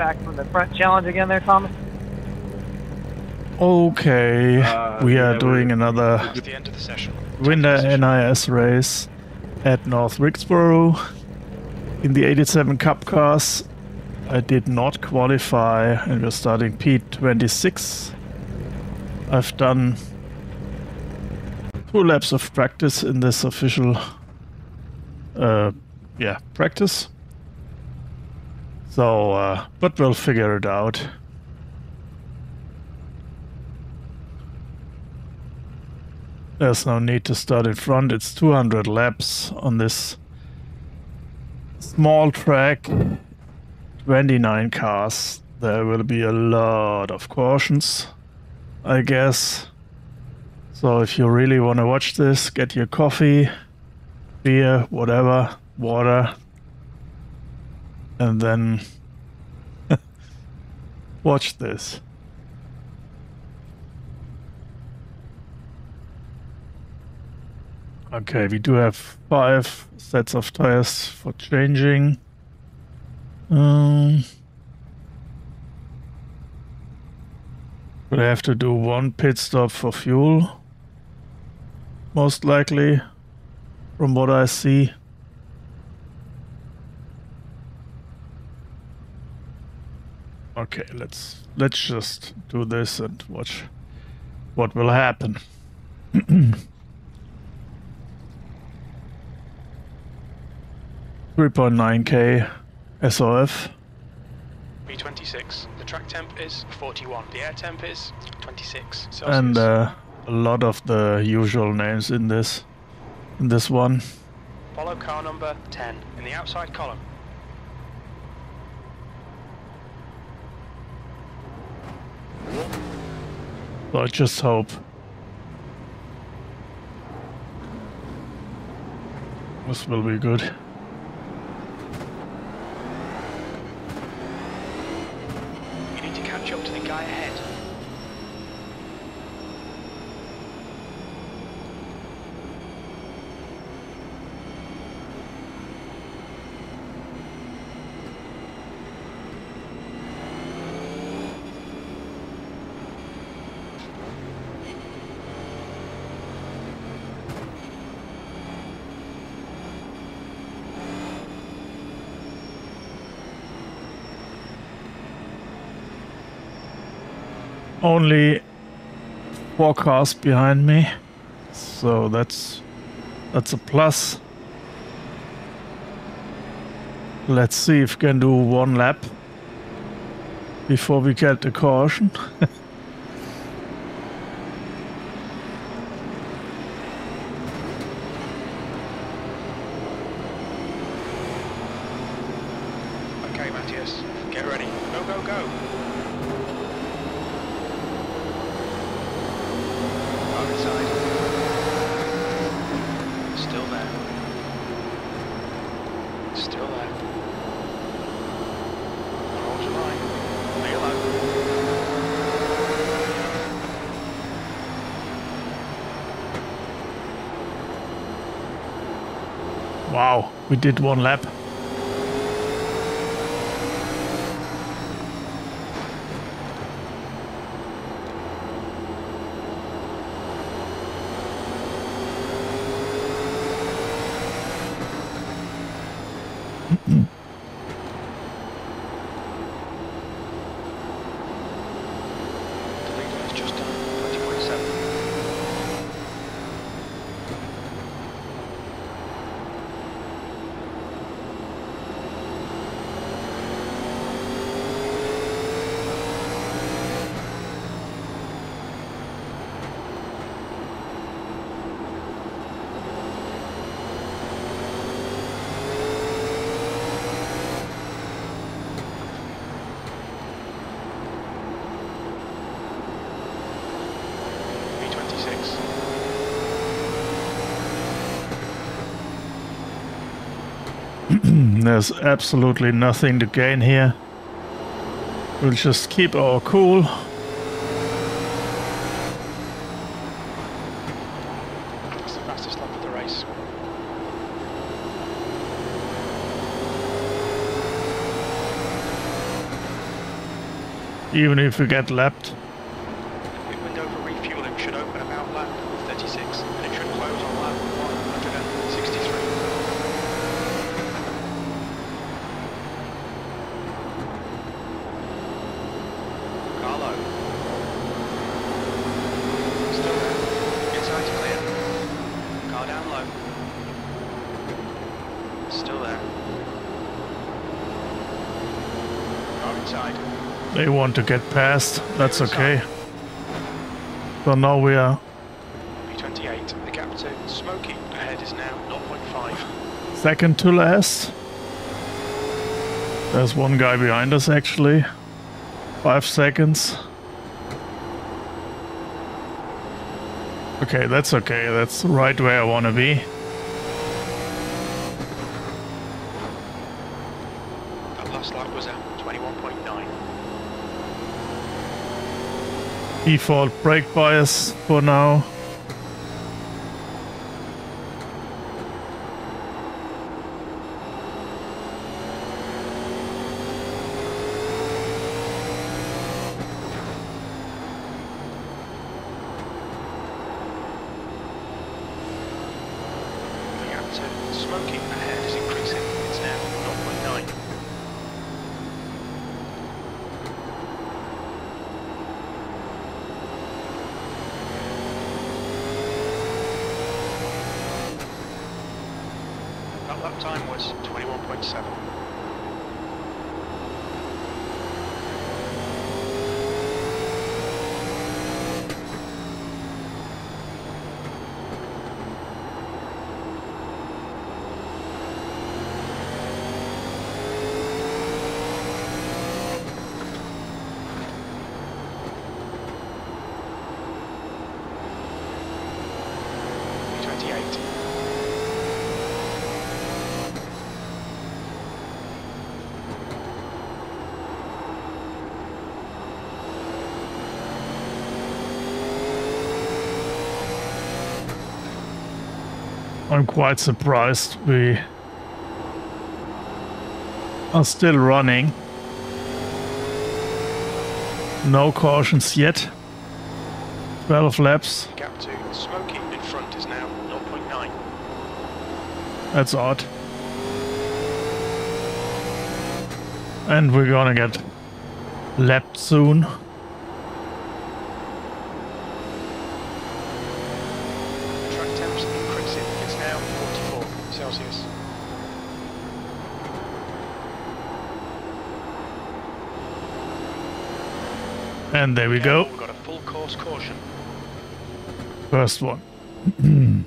back from the front challenge again there, Thomas? Okay, Uh, we are yeah, doing we're- another It's the end of the session. winter Take position. NIS race at North Wilkesboro in the 87 Cup cars. I did not qualify and we're starting P26. I've done two laps of practice in this official uh, yeah, practice. So, uh, but we'll figure it out. There's no need to start in front. It's 200 laps on this small track. 29 cars. There will be a lot of cautions, I guess. So if you really want to watch this, get your coffee, beer, whatever, water, and then watch this. Okay, we do have five sets of tires for changing. Um, we'll have to do one pit stop for fuel. Most likely, from what I see. Okay, let's let's just do this and watch what will happen. Three point nine K SOF. P26. The track temp is 41. The air temp is 26 and uh, a lot of the usual names in this in this one. Follow car number 10 in the outside column. I just hope this will be good. You need to catch up to the guy ahead. Only four cars behind me, so that's that's a plus. Let's see if we can do one lap before we get the caution. Okay, Matthias, get ready. Go, go, go. Car inside. Still there. Still there. Hold your line. Lay low. Wow, we did one lap. The leader has just done 20.7. P26. There's absolutely nothing to gain here. We'll just keep our cool. That's the fastest lap of the race. even if we get lapped. Quick window for refueling should open about lap 36 and it should close on lap 163. Carlo. Still there. Inside's clear. Car down low. Still there. Car inside. They want to get past. That's okay. So now we are P28. The gap to Smoky ahead is now 0.5. second to last. There's one guy behind us actually. Five seconds. Okay, that's okay. That's right where I want to be. That last lap was at 21.9. Default brake bias for now. The gap to Smoky ahead is increasing. It's now 0.9. That lap time was 21.7. P28. I'm quite surprised we are still running. No cautions yet. 12 laps. Gap to Smoky in front is now 0.9. That's odd. And we're gonna get lapped soon. Track temps increasing. It's now 44 Celsius. And there we go. We've got a full course caution. First one.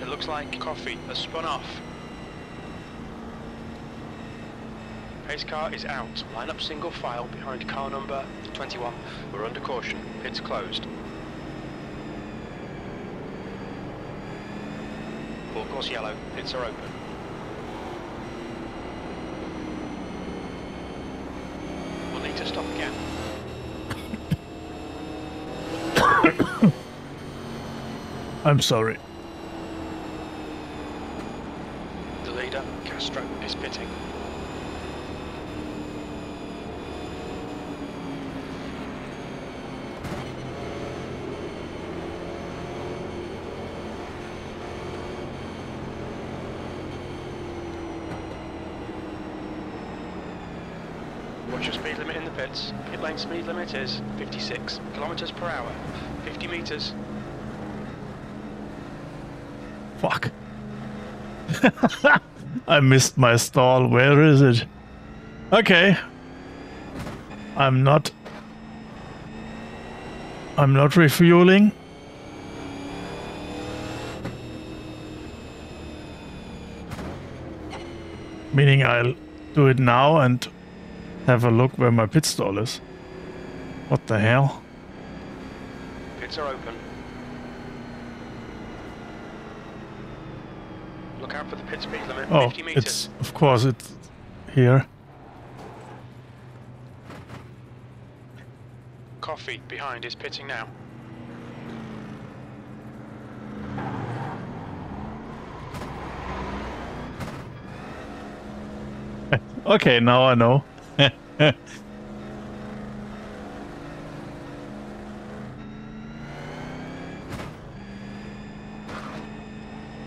It looks like coffee has spun off. Pace car is out. Line up single file behind car number 21. We're under caution. It's closed. Full course yellow. Pits are open. We'll need to stop again. I'm sorry. The leader, Castro, is pitting. Watch your speed limit in the pits. Pit lane speed limit is 56 kilometers per hour. 50 meters. I missed my stall. Where is it? Okay. I'm not. I'm not refueling. Meaning I'll do it now and have a look where my pit stall is. What the hell? Pits are open. For the pit speed limit. Oh, 50 meters. it's of course it's here. Coffee behind is pitting now. Okay, now I know.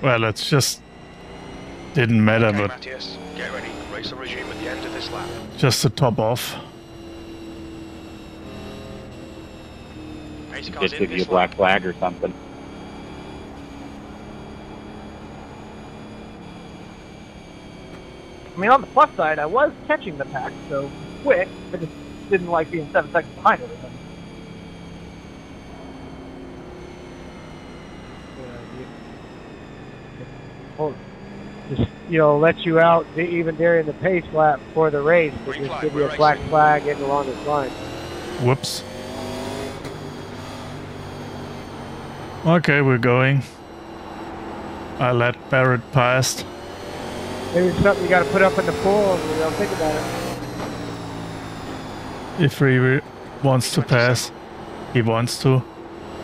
well, it's just didn't matter, Okay, but Matthias, get ready. Race will resume at the end of this lap. just to top off. Just give you a black flag or something. I mean, on the plus side, I was catching the pack, so quick. I just didn't like being seven seconds behind everybody. Well, just you know, let you out even during the pace lap for the race to Green just flag, give you we're a black flag and along this line. Whoops. Okay, we're going. I let Barrett past. Maybe it's something you got to put up in the pool you don't think about it. If he re- wants to pass, he wants to.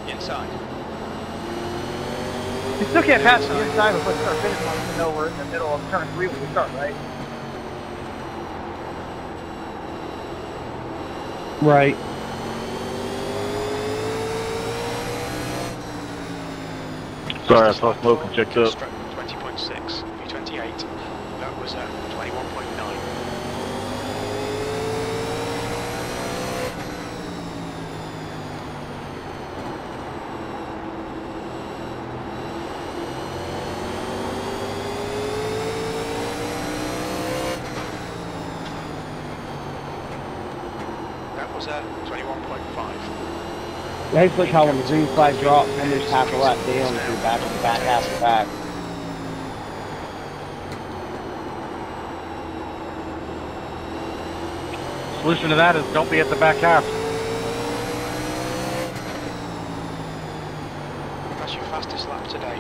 Inside. You still can't pass on the inside before the start finish line, even though we're in the middle of turn three when we start, right? Right. Sorry, I saw smoke and checked up. 20.6, P28. That was uh, 21.9. That was uh, 21.5. Nice look how when the green flag drops, there's half a lap down you're back to the back, half to back. Solution to that is don't be at the back half. That's your fastest lap today.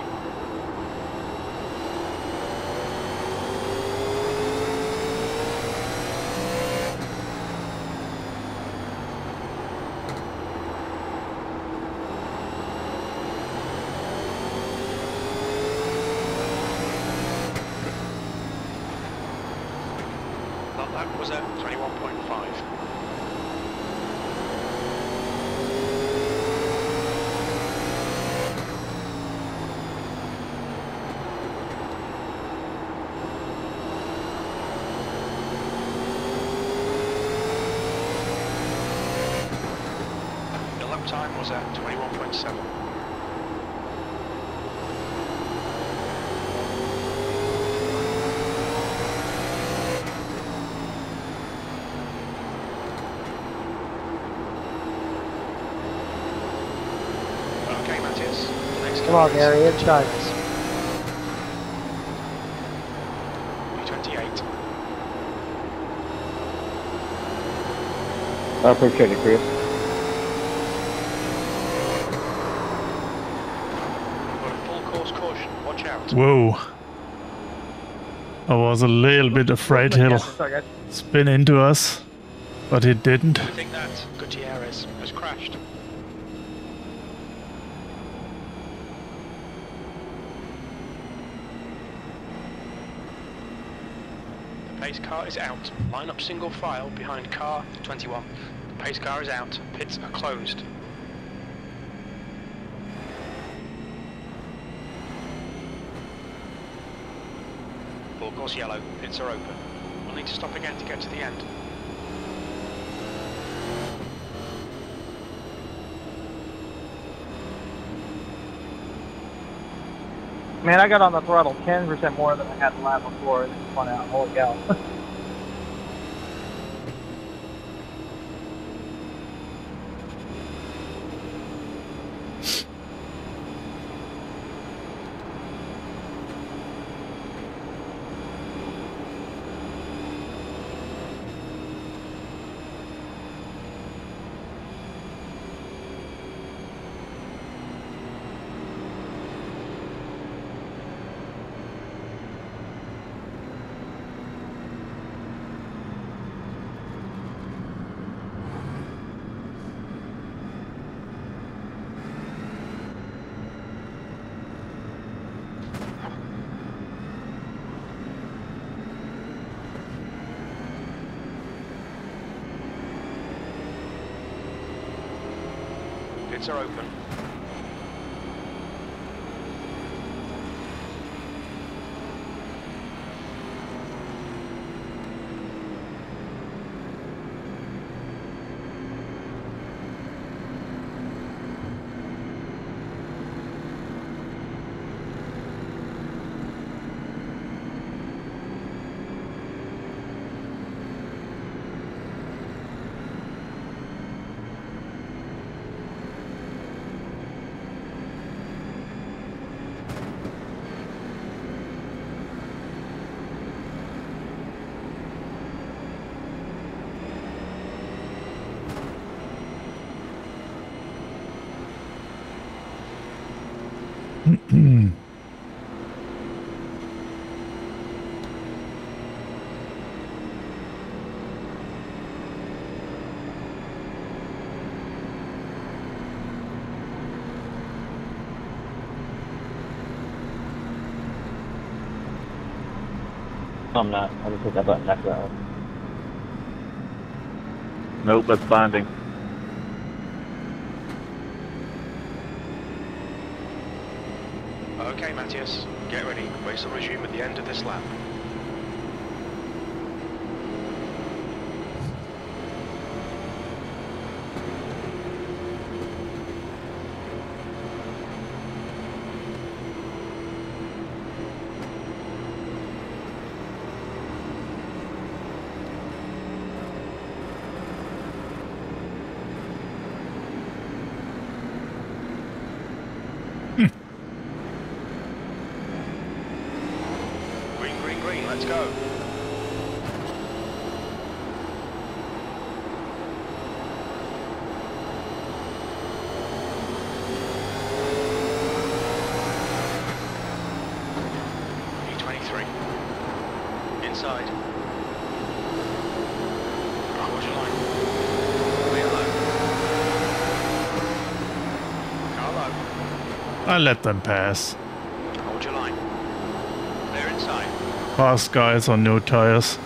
That lap was at 21.5. The lap time was at 21.7. Okay, Matthias. The next Come on, car is Gary, inside. P28. I appreciate it, Chris. A full course caution. Watch out. Whoa. I was a little bit afraid he'll spin into us, but he didn't. I think that Gutierrez has crashed. Pace car is out. Line up single file behind car 21. The pace car is out. Pits are closed. Full course yellow. Pits are open. We'll need to stop again to get to the end. Man, I got on the throttle 10% more than I had the lap before, and it spun out. Holy cow. I'm not. I'll just hit that button after that one. Nope, that's binding. Okay, Matthias, get ready. Race will resume at the end of this lap. Green, green, green, let's go. E23. Inside. Right, what's your line? Clear low. Car low. I let them pass. Hold your line. Clear inside. Fast guys on new tires.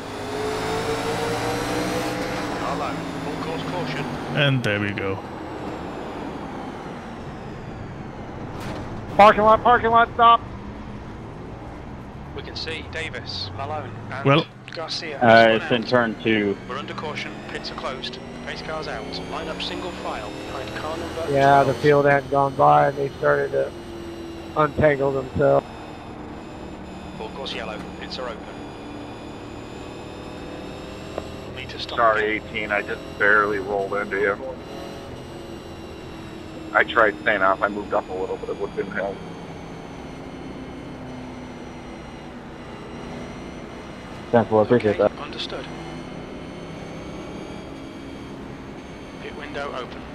Car. Full course caution. And there we go. Parking lot, parking lot, stop. We can see Davis, Malone, and Well- Garcia. Uh, it's in turn two. We're under caution. Pits are closed. Pace cars out. Line up single file behind car number. Yeah, the field hadn't gone by and they started to untangle themselves. Full course yellow. Pits are open. Meter stop. Sorry, 18, I just barely rolled into you. I tried staying off, I moved up a little, but it would have been held. Sensible, appreciate Okay, that. Understood. Pit window open.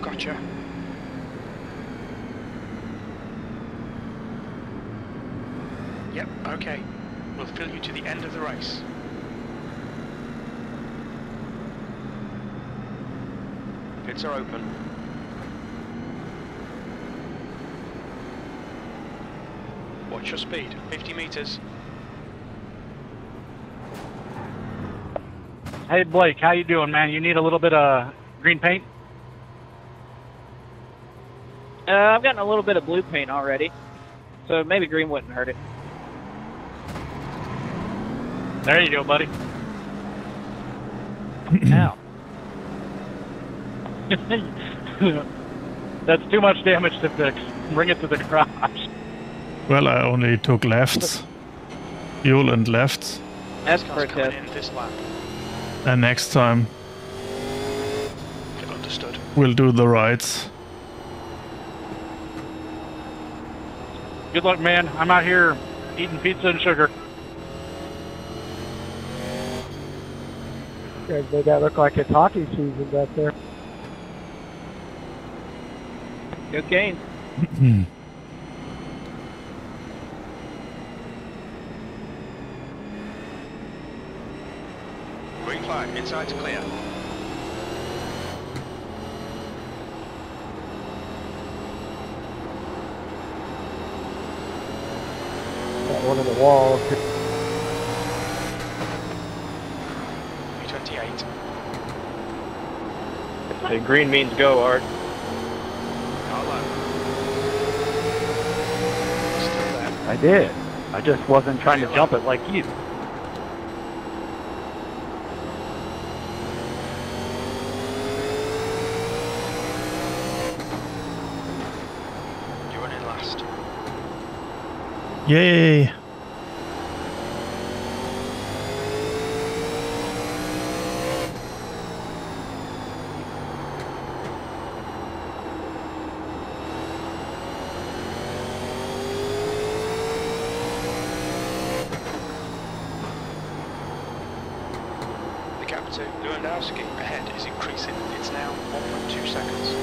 Gotcha. Yep, okay. We'll fill you to the end of the race. Pits are open. Watch your speed. 50 meters. Hey Blake, how you doing, man? You need a little bit of green paint? Uh, I've gotten a little bit of blue paint already, so maybe green wouldn't hurt it. There you go, buddy. Ow. That's too much damage to fix. Bring it to the garage. Well, I only took lefts. Fuel and lefts. That's Cars for a coming tip. in this lap. And next time Understood. we'll do the rights. Good luck, man. I'm out here eating pizza and sugar. Guys made that look like it's hockey season back there. Go Canes. Green flag, inside's clear. Got one of the walls. P28. The green means go, Art. Car low. Still there. I did. I just wasn't trying to jump it like you. You're running last. Yay! The gap to Lewandowski ahead is increasing. It's now 1.2 seconds.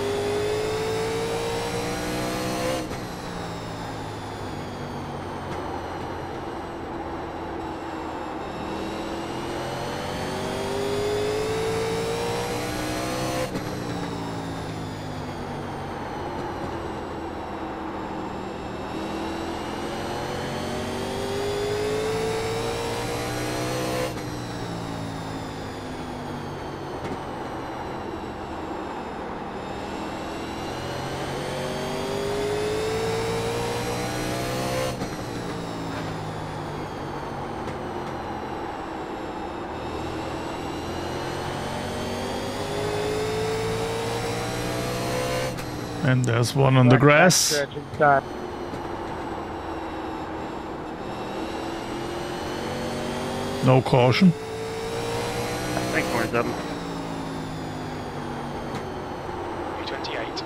And there's one on the grass. No caution. Thanks, Morning Seven. P28.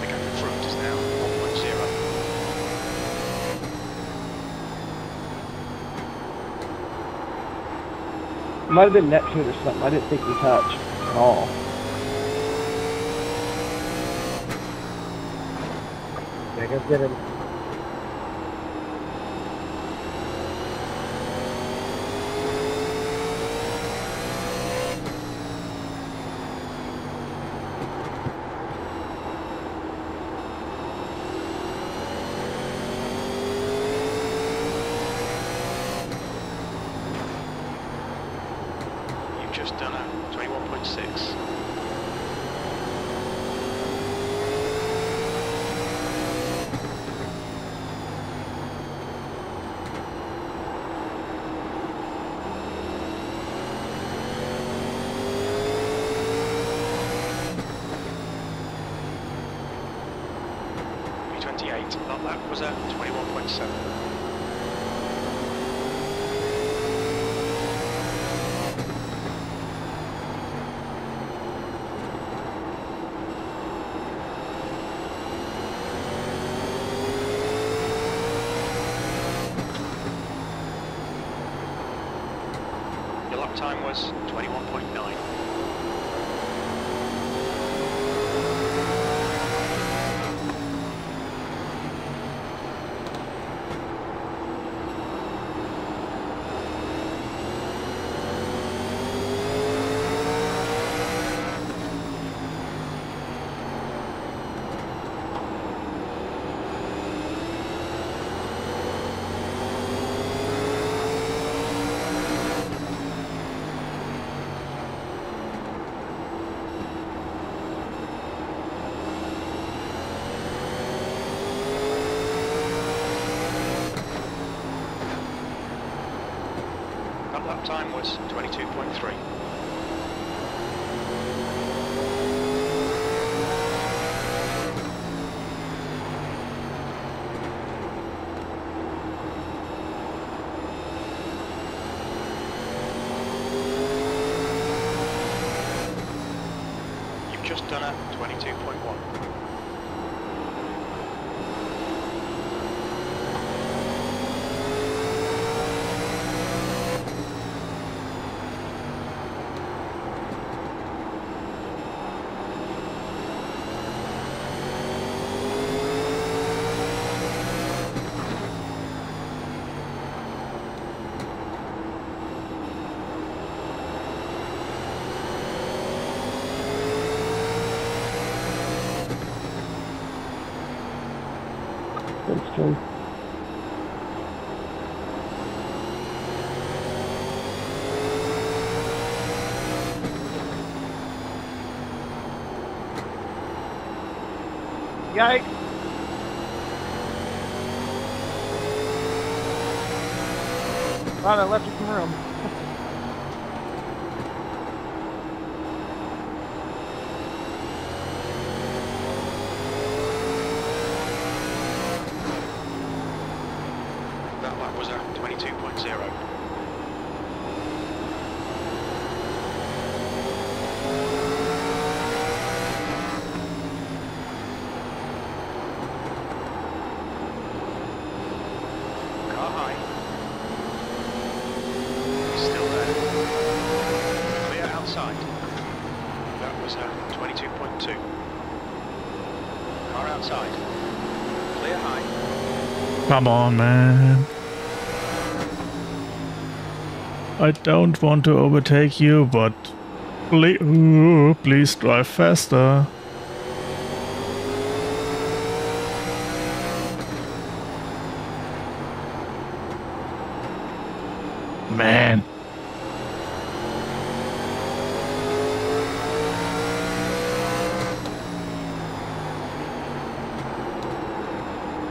The gap in front is now 1.0. It might have been Neptune or something. I didn't think we touched at all. Go get him. You've just done a 21.6. P28. That lap was at 21.7. Your lap time was 21.9. That time was 22.3. You've just done a 22.1. soon. Yikes! Wow, that left you some room. That lap was a 22.0. Car high. Still there. Clear outside. That was a 22.2. Car outside. Clear high. Come on, man. I don't want to overtake you, but please, please drive faster. Man.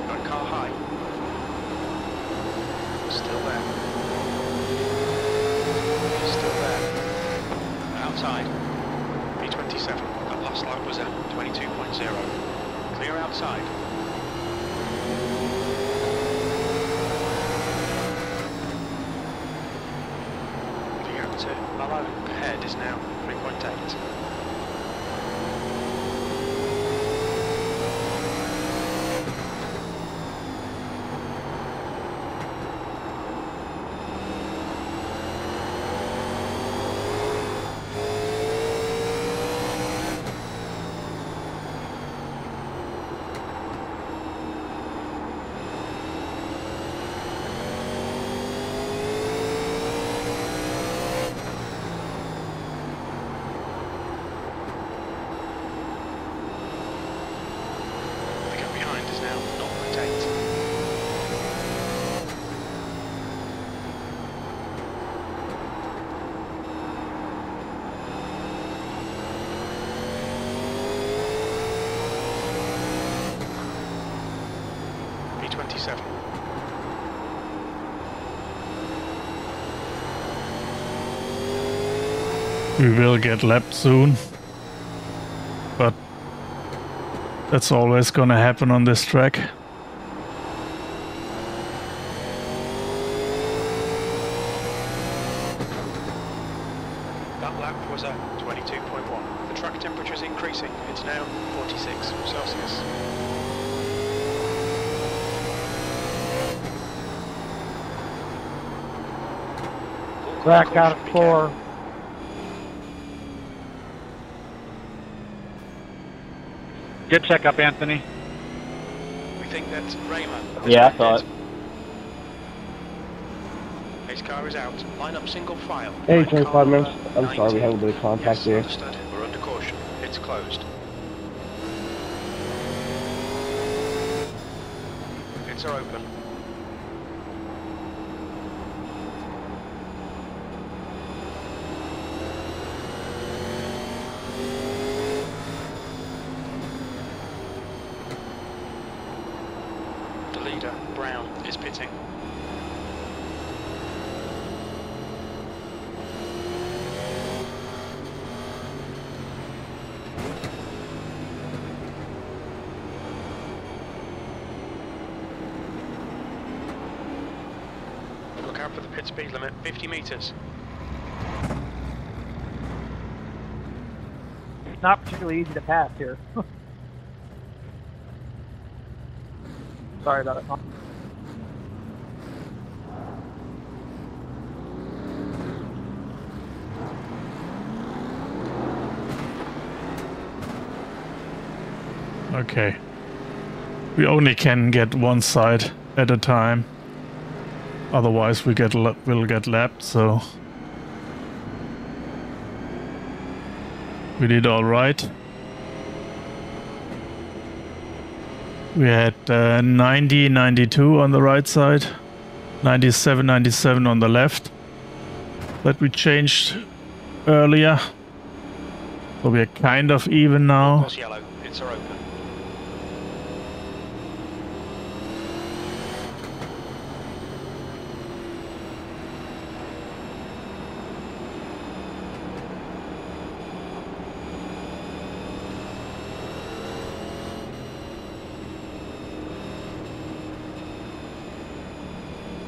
Got car high. Still there. Still there. Outside. P27. That last lap was at 22.0. Clear outside. Moving out to Mallow. Ahead is now 3.8. The gap behind is now 0.8. P27. We will get lapped soon. But that's always gonna happen on this track. That lap was a 22.1. The track temperature is increasing. It's now 46 Celsius. Full Back out of be four. Good checkup, Anthony. We think that's Rayman. Yeah, I thought. it. His car is out. Line up single file. Hey, 25 car minutes. I'm sorry, we 19. have a bit of contact yes, there. understood. We're under caution. It's closed. Pits are open. The leader, Brown, is pitting. Look out for the pit speed limit, 50 metres. It's not particularly easy to pass here. Sorry about it. Okay. We only can get one side at a time. Otherwise we get will get lapped, so we did all right. We had uh, 90, 92 on the right side, 97, 97 on the left. That we changed earlier. So we're kind of even now. Course yellow. Pits are open.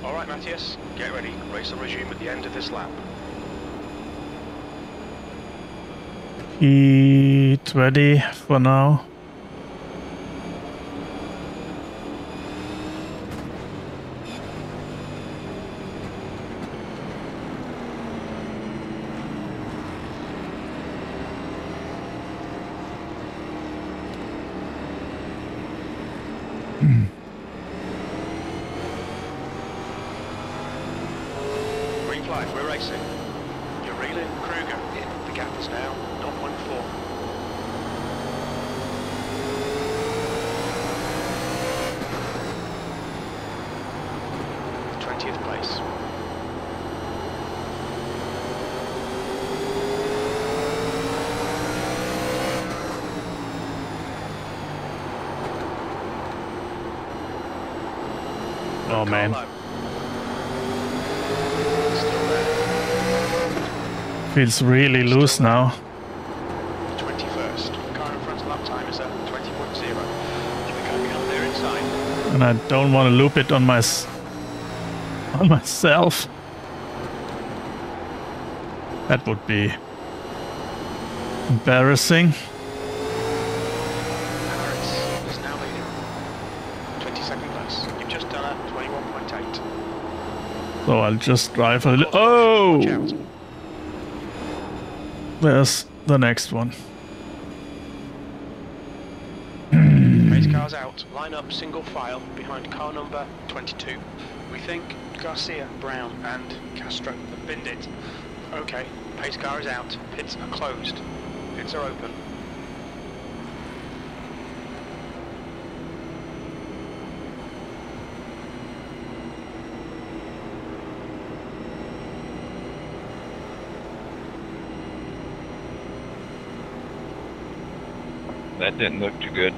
All right, Matthias, get ready. Race will resume lap. P20 for now. Green flag, we're racing. You're reeling, Kruger. In. The gap is now 0.4. Twentieth place. Oh man. Carlo. Still there. Feels really loose now. 21st. Car in front lap time is at 20.0. We're coming up there inside. And I don't want to loop it on my on myself. That would be embarrassing. Harris is now leading. 22nd place. You've just done a 21.8. So I'll just drive a little. Oh! There's the next one. Race cars out. Line up single file behind car number 22. We think Garcia, Brown and Castro have binned it. Okay, pace car is out. Pits are closed. Pits are open. That didn't look too good.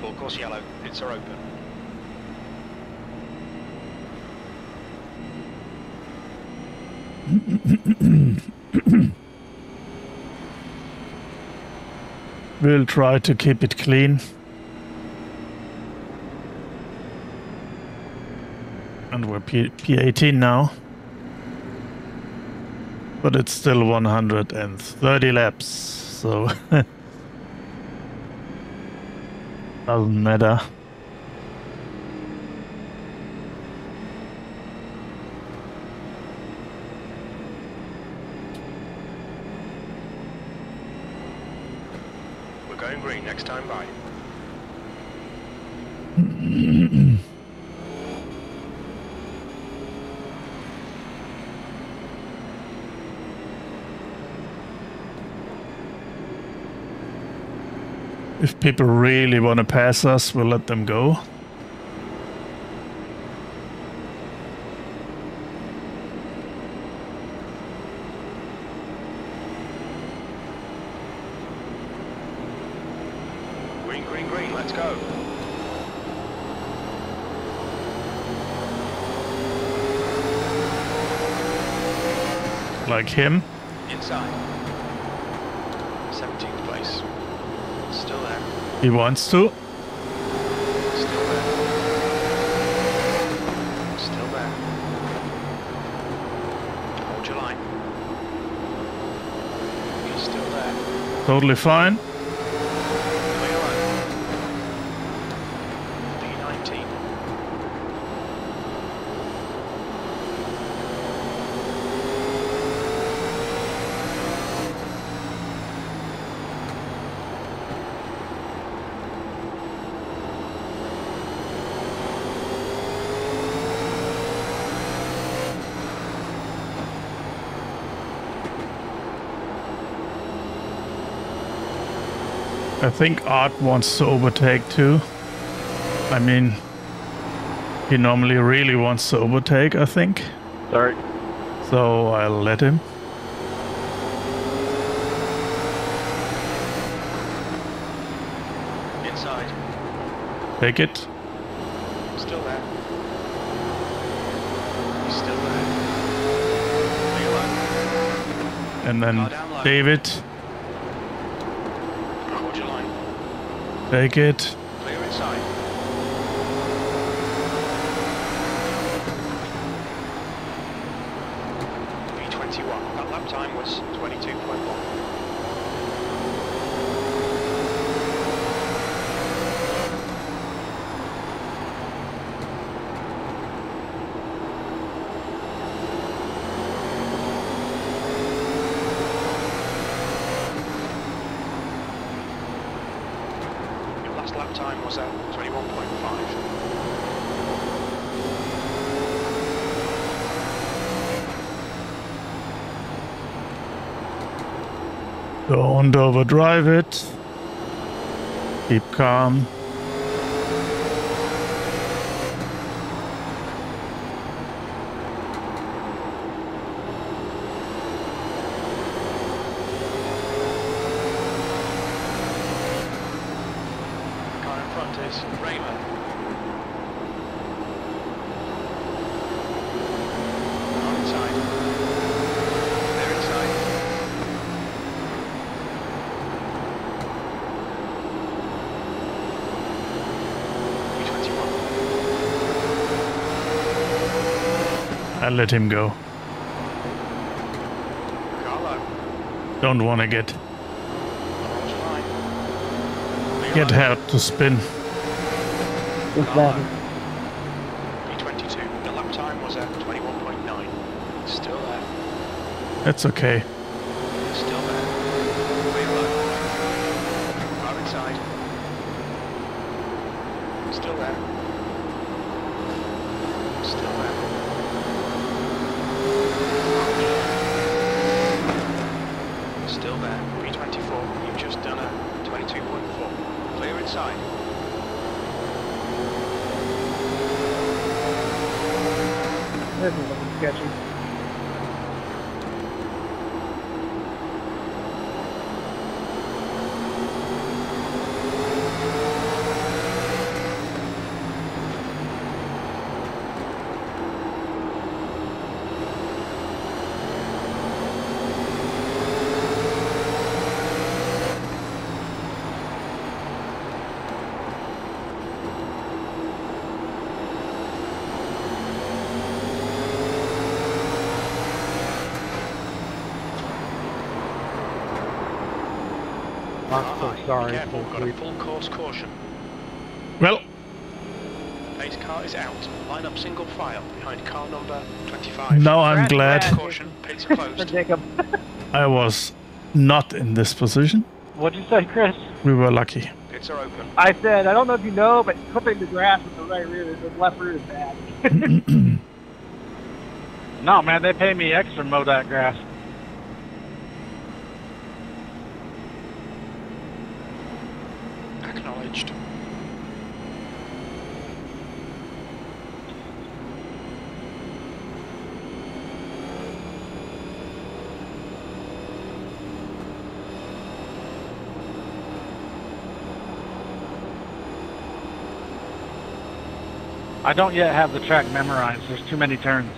Full course yellow. Pits are open. We'll try to keep it clean. And we're P- P18 now. But it's still 130 laps, so doesn't matter. We're going green next time by. If people really want to pass us, we'll let them go. Green, green, green. Let's go. Like him. Inside. 17th place. Still there. He wants to. Still there. Still there. Hold your line. He's still there. Totally fine. Clear line. P19. I think Art wants to overtake too. I mean, he normally really wants to overtake, I think. Sorry. So I'll let him. Inside. Take it. Still there. He's still there. And then Car down. David, Hold your line. Take it. Clear inside. P21. That lap time was 22.1. Your last lap time was at 21.5. Don't overdrive it. Keep calm. Car in front is Raymer. Car inside. They're inside. P21. I'll let him go. Don't want to get Hold your line. Clear get line. help to spin. Just Car that. low. P22. The lap time was at 21.9. Still there. That's okay. Still there. Clear low. Car inside. Still there. Still there. Still there. P24. You've just done a 22.4. Clear inside. This is looking sketchy. I'm so Aye, sorry. Be careful. Got a full course caution. Well, Pace car is out. Line up single file behind car number 25. now I'm Brad, glad Brad. Caution. Pits are closed. Jacob. I was not in this position. What'd you say, Chris? We were lucky. Pits are open. I said, I don't know if you know, but clipping the grass with the right rear, the left rear is bad. No, man, they pay me extra to mow that grass. I don't yet have the track memorized. There's too many turns.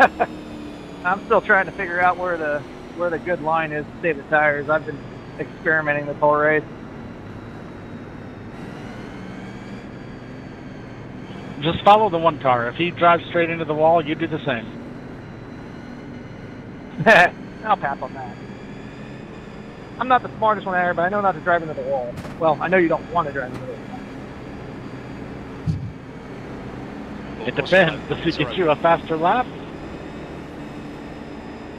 I'm still trying to figure out where the where the good line is to save the tires. I've been experimenting this whole race. Just follow the one car. If he drives straight into the wall, you do the same. I'll pass on that. I'm not the smartest one here, but I know not to drive into the wall. Well, I know you don't want to drive into the wall. It depends. Does it get you a faster lap?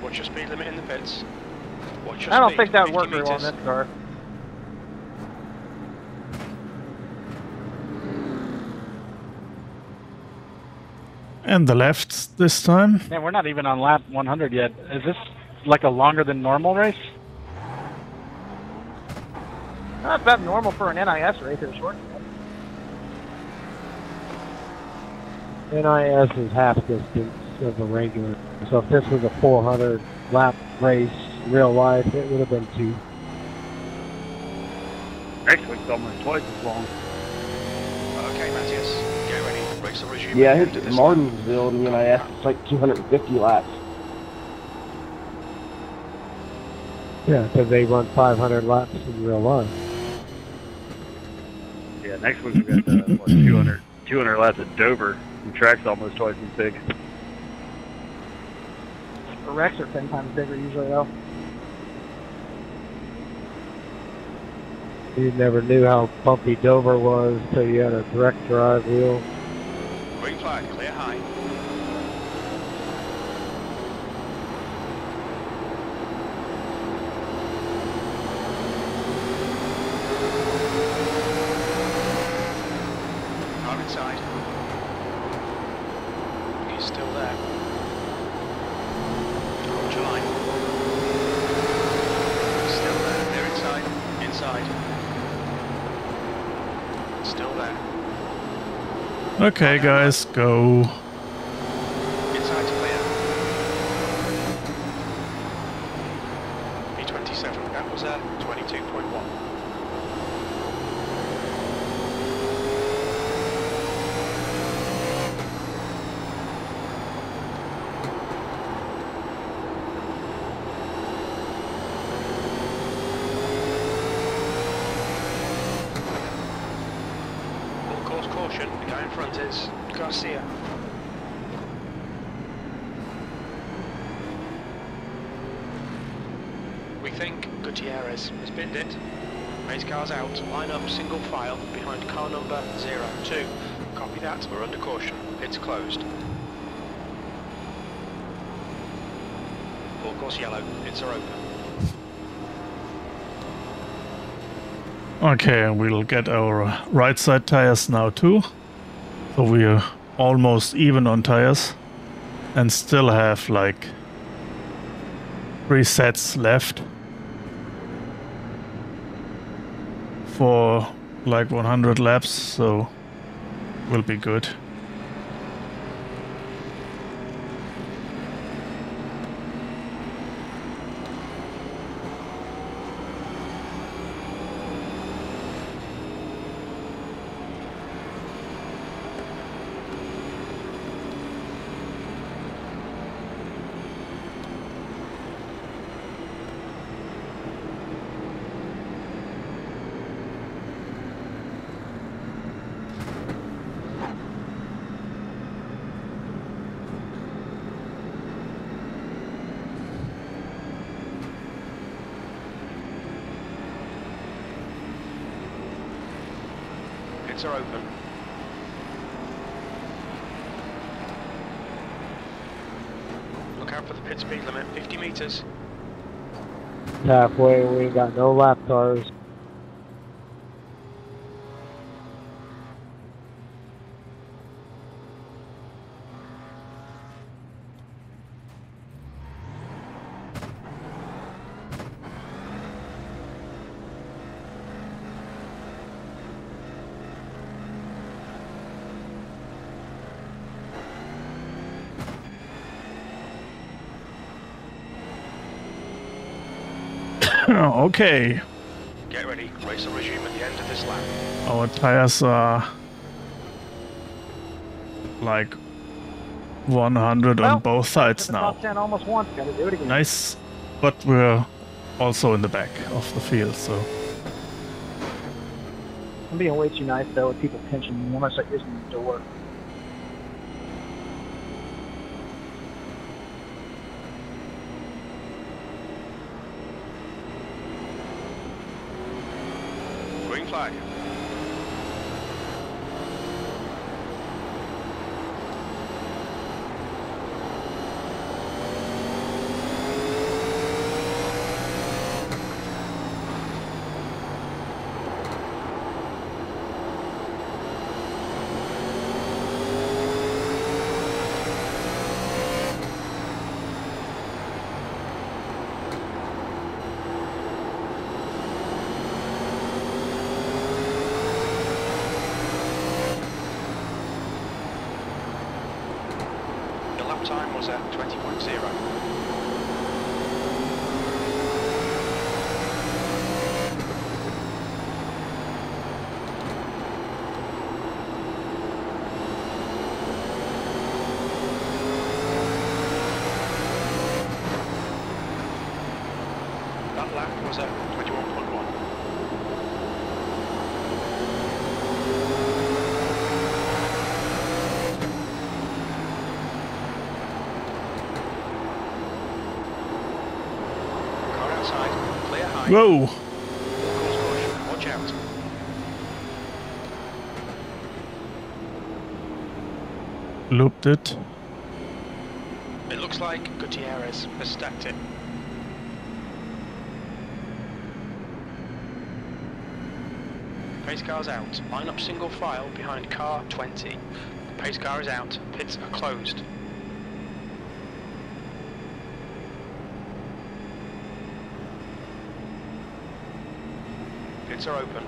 What's your speed limit in the pits? What's your I don't speed? think that would 50 work very well in this car. And the left this time. Man, we're not even on lap 100 yet. Is this like a longer than normal race? That's about normal for an NIS race or a short. NIS is half distance of a regular. So if this was a 400 lap race, real life, it would have been two. Actually, it's almost twice as long. Okay, Matthias, get ready. Race will resume. Yeah, I at the hit end of this Martinsville, and when I asked, it's like 250 laps. Yeah, because they run 500 laps in real life. Yeah, next week we've got uh, what, 200, 200 laps at Dover. The track's almost twice as big. The wrecks are ten times bigger usually though. You never knew how bumpy Dover was until you had a direct drive wheel. Green flag, clear high. Car inside. He's still there. Hold your line. Still there. They're inside. Inside. Still there. Okay, guys, go. Inside clear. P27, that was a 22.1. Full course caution, the guy in front is Garcia. We think Gutierrez has binned it. Race cars out. Line up single file behind car number 02. Copy that. We're under caution. It's closed. Full course yellow. It's Okay, we'll get our right side tires now too. So we're almost even on tires. And still have like three sets left. For like 100 laps, so we'll be good. Pits are open. Look out for the pit speed limit. 50 meters. Halfway, we ain't got no lap tires. okay, Get ready. Race will resume at the end of this lap. Oh, our tires are like 100 Well, on both sides now. top ten almost once. Got to do it again. Nice, but we're also in the back of the field. So I'm being way too nice though with people pinching me. I'm gonna start using the door. Green flag. Your lap time was at 20.0. That lap was at 21.1. Car outside, clear high. Whoa! Watch out. Looped it. It looks like Gutierrez has stacked it. Pace car's out. Line up single file behind car 20. Pace car is out. Pits are closed. Pits are open.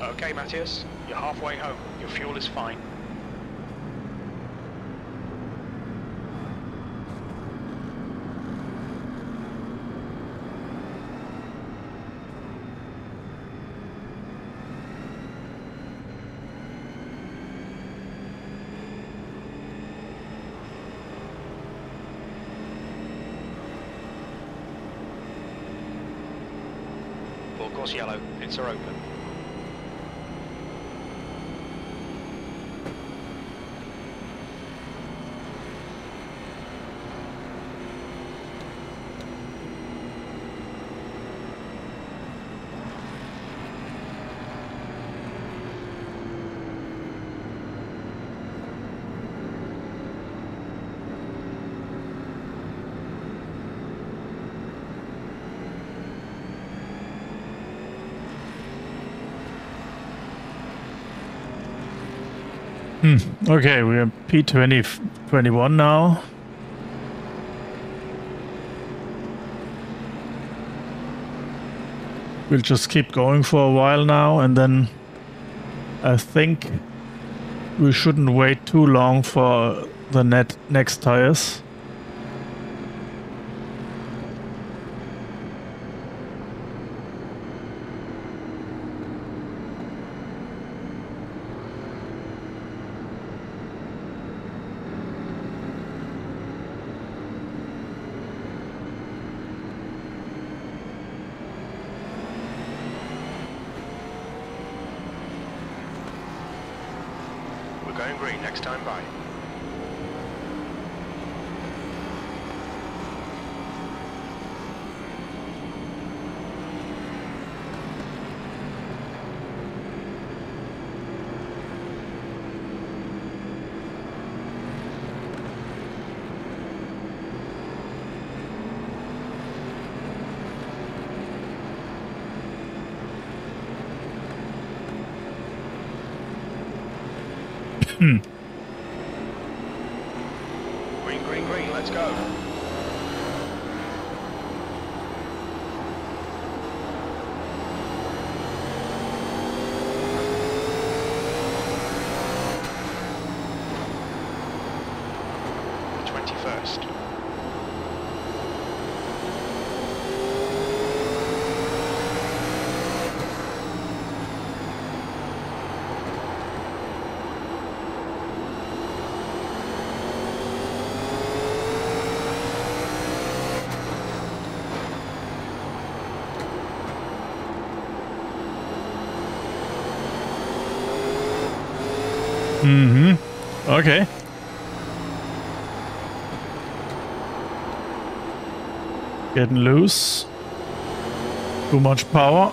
Okay, Matthias, you're halfway home. Your fuel is fine. Full course yellow. Pits are open. Hmm. Okay, we're P20 21 now. We'll just keep going for a while now and then I think we shouldn't wait too long for the net next tires. getting loose. Too much power.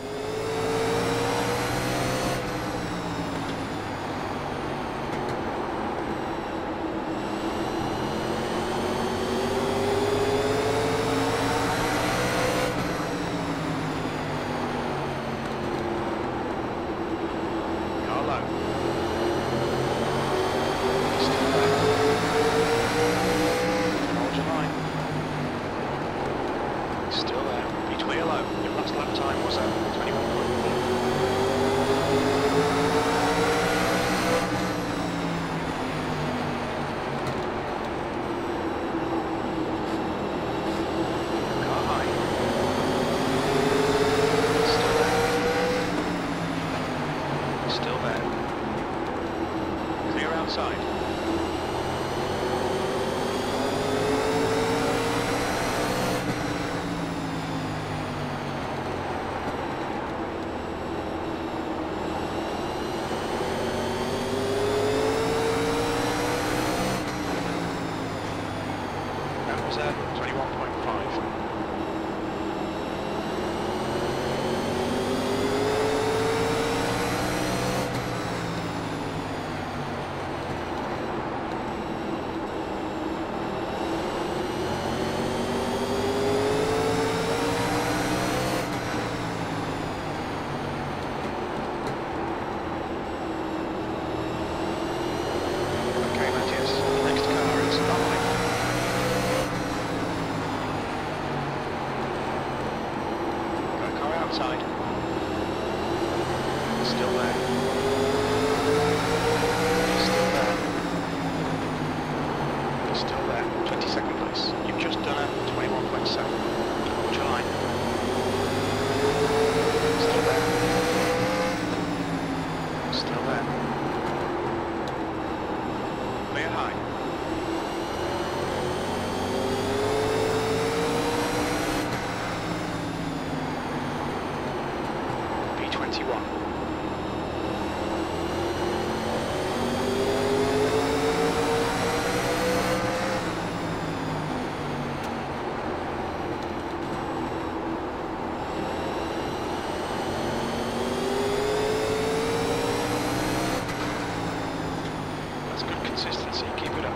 consistency. Keep it up.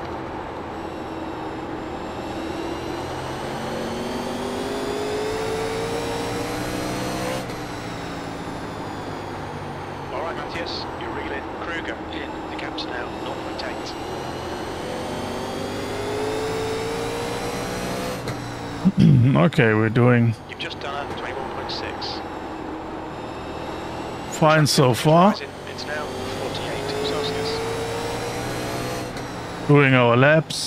All right, Matthias, you're reeling. Kruger in. The gap's now 0.8. okay, we're doing... You've just done a 21.6. Fine so far. doing our labs.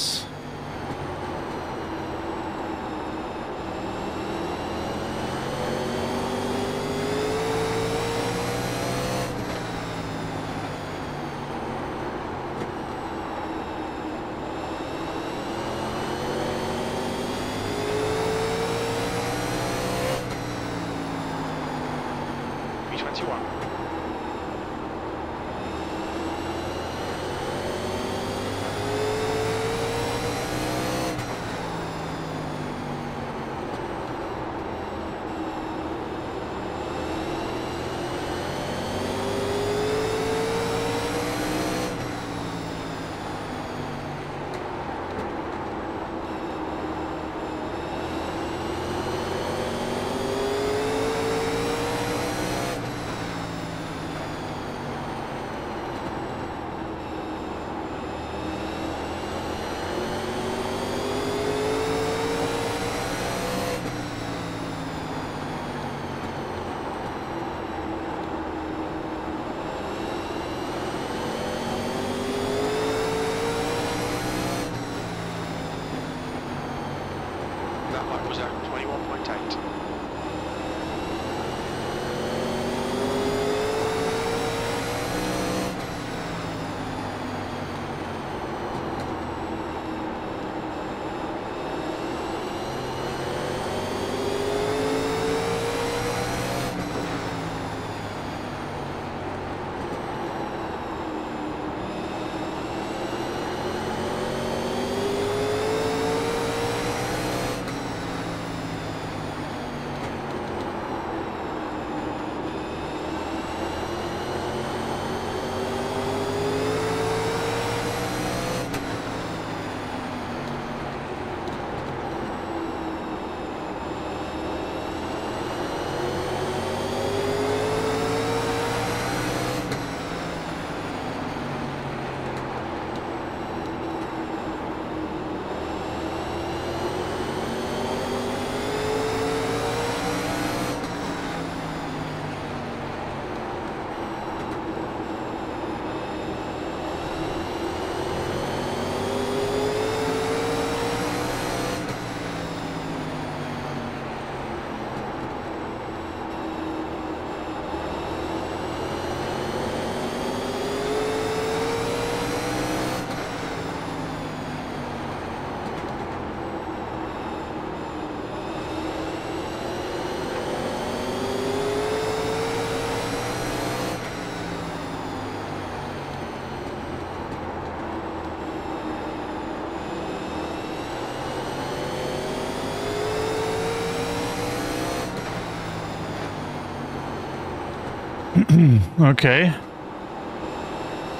okay.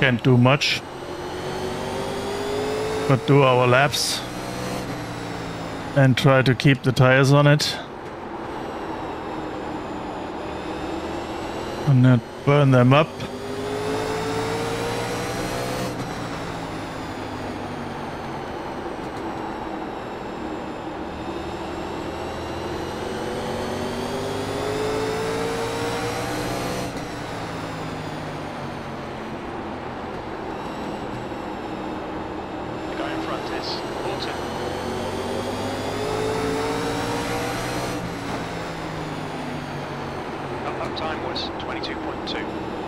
Can't do much. But do our laps. And try to keep the tires on it. And not burn them up. The guy in front is Horton. Up, up time was 22.2.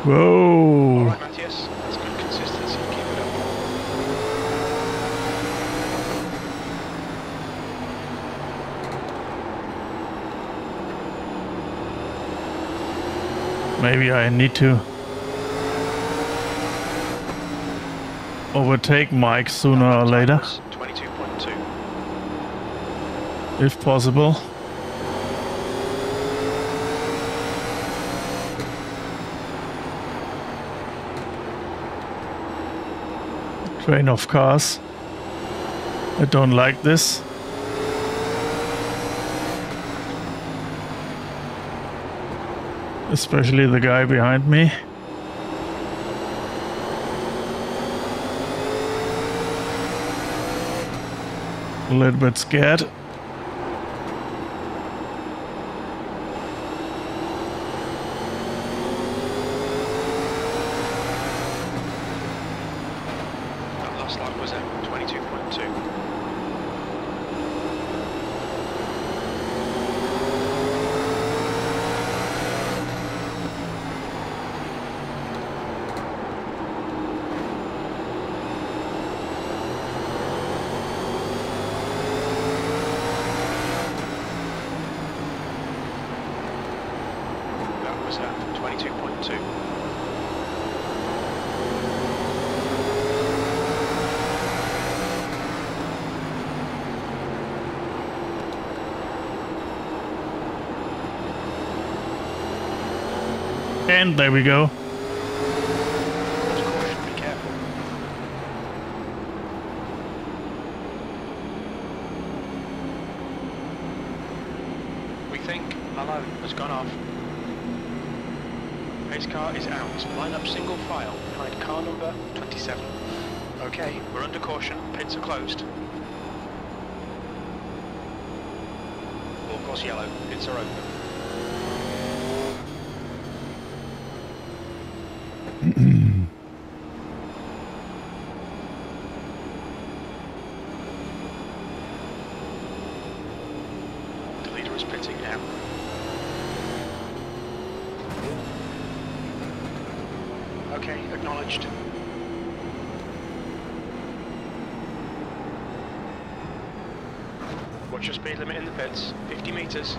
Whoa! Alright, Matthias, that's good consistency. Keep it up. Maybe I need to overtake Mike sooner or later, 22.2. if possible. Train of cars. I don't like this. Especially the guy behind me. A little bit scared. That last lap was at 22.2. That was at 22.2. And there we go. We think Malone has gone off. Pace car is out. Line up single file behind car number 27. Okay, we're under caution. Pits are closed. All across yellow. Pits are open. The leader is pitting now. Okay, acknowledged. What's your speed limit in the pits? 50 metres.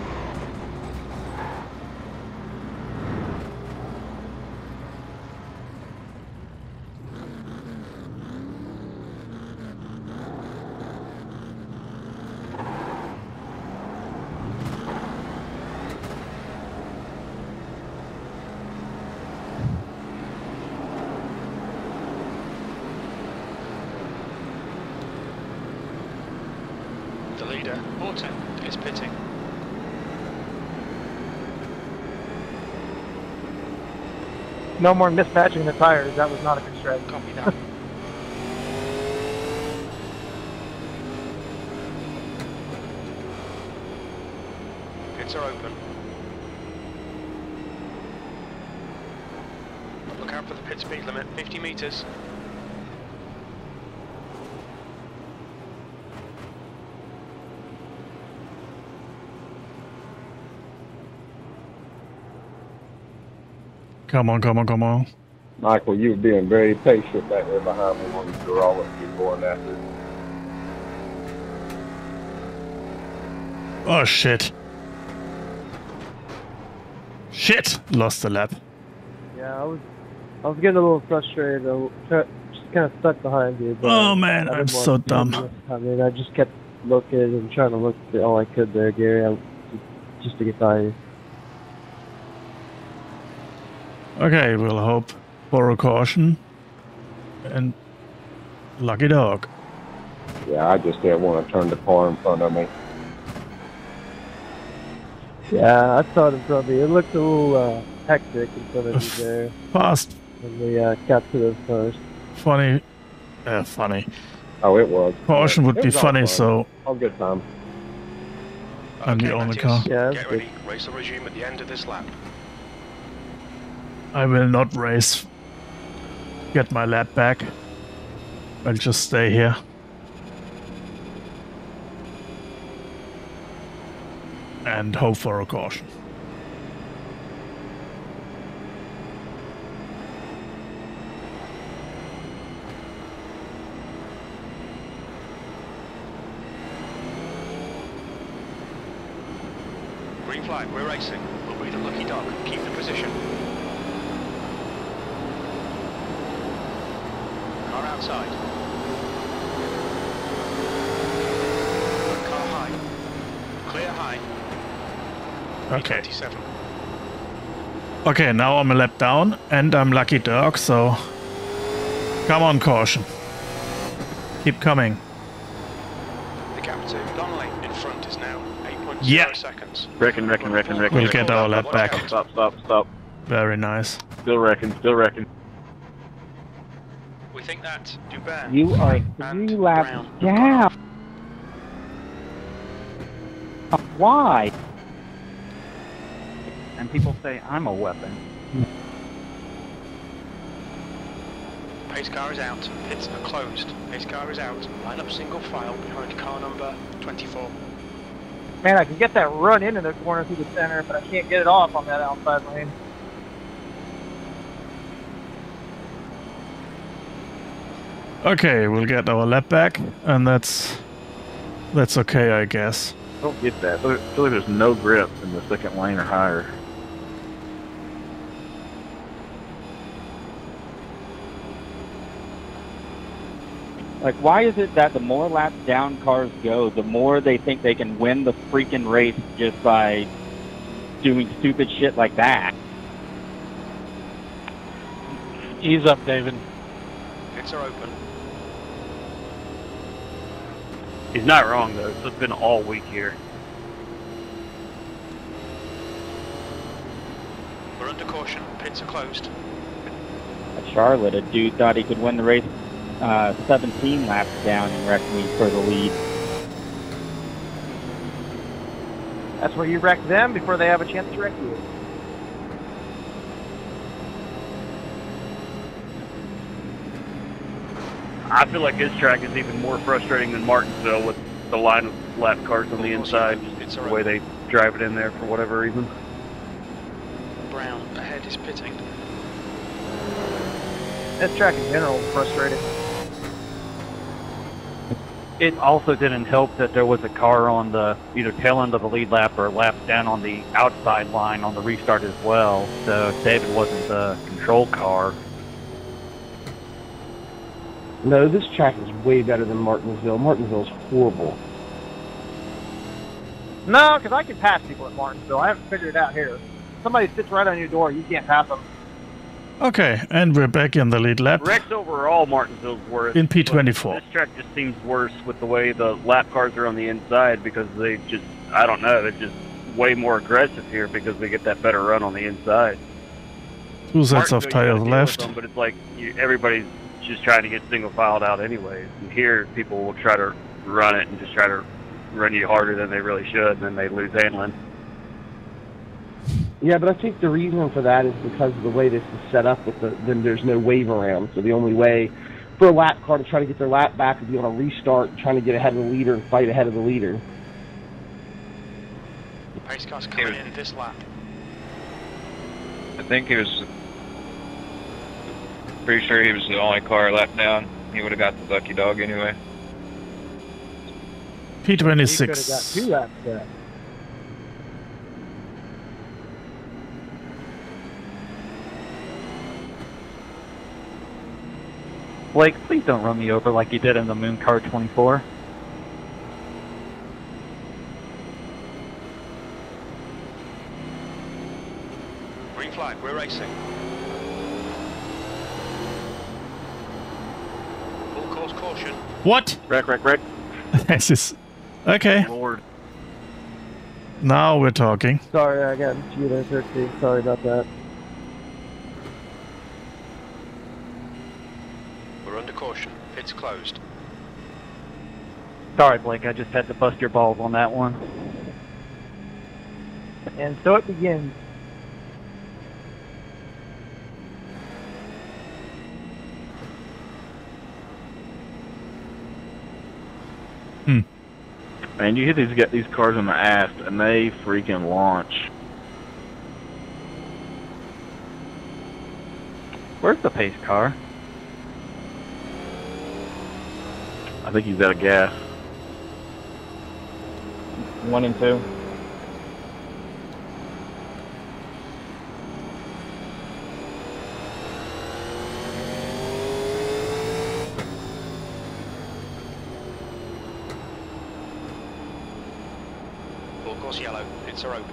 The leader, Horton, is pitting. No more mismatching the tires. That was not a good strategy. Copy that. Pits are open. Look out for the pit speed limit, 50 metres. Come on, come on, come on. Michael, you were being very patient back there behind me when you were all of you going after it. Oh shit. Shit! Lost the lap. Yeah, I was, I was getting a little frustrated. I was just kind of stuck behind you. But Oh, man, I I'm so dumb. I mean, I just kept looking and trying to look all I could there, Gary, I, just to get by you. Okay, we'll hope for a caution. And lucky dog. Yeah, I just didn't want to turn the car in front of me. Yeah, I thought it probably. It looked a little uh, hectic in front of you there Fast, when we uh, got to those cars. funny. Uh, funny. Oh, it was. Caution would be funny, fun. so All good time. I'm the Okay, only Matthias, car. Yeah, Get good. ready. Race will resume at the end of this lap. I will not race. Get my lap back. I'll just stay here. And hope for a caution. Green flag, we're racing. We'll be the lucky dog. Keep the position. Car outside. Car high. Clear high. Okay. 27. Okay, now I'm a lap down and I'm lucky dog, so come on, caution. Keep coming. The gap to Donnelly in front is now 8.0 Yeah. seconds. Reckon, reckon, reckon, reckon. We'll get our lap back. Stop, stop, stop. Very nice. Still reckon, still reckon. We think that Dubin You are and three laps Brown. down. Why? And people say I'm a weapon. Pace car is out. Pits are closed. Pace car is out. Line up single file behind car number 24. Man, I can get that run into the corner through the center, but I can't get it off on that outside lane. Okay, we'll get our lap back, and that's that's okay, I guess. I don't get that. I feel feel like there's no grip in the second lane or higher. Like, why is it that the more laps down cars go, the more they think they can win the freaking race just by doing stupid shit like that? Ease up, David. Pits are open. He's not wrong though. It's been all week here. We're under caution. Pits are closed. At Charlotte, a dude thought he could win the race uh, 17 laps down and wrecked me for the lead. That's where you wreck them before they have a chance to wreck you. I feel like his track is even more frustrating than Martinsville with the line of lap cars on the inside, Pits the way they drive it in there for whatever reason. Brown ahead is pitting. This track in general is frustrating. It also didn't help that there was a car on the either tail end of the lead lap or lap down on the outside line on the restart as well. So David wasn't the control car. No, this track is way better than Martinsville. Martinsville's horrible. No, because I can pass people at Martinsville. I haven't figured it out here. Somebody sits right on your door, you can't pass them. Okay, and we're back in the lead lap. Wrecks overall, Martinsville's worse. In P24. This track just seems worse with the way the lap cars are on the inside because they just, I don't know, they're just way more aggressive here because they get that better run on the inside. Two sets of Martinsville, you gotta tires left. them, but it's like you, everybody's just trying to get single filed out anyways. And here, people will try to run it and just try to run you harder than they really should, and then they lose handling. Yeah, but I think the reason for that is because of the way this is set up. With the then there's no wave around, so the only way for a lap car to try to get their lap back would be on a restart, trying to get ahead of the leader and fight ahead of the leader. Pace car's coming in this lap. I think he was pretty sure he was the only car lap down. He would have got the lucky dog anyway. He could have got P26. two laps back. Blake, please don't run me over like you did in the Moon Car 24. Green flag, we're racing. Full course caution. What? Wreck, wreck, wreck. This is Okay. Lord. Now we're talking. Sorry, I got chewed at Sorry about that. Under caution. Pit's closed. Sorry, Blake. I just had to bust your balls on that one. And so it begins. Hmm. Man, you hit these get these cars in the ass and they freaking launch. Where's the pace car? I think he's out of gas. One and two. Full course yellow. Pits are open.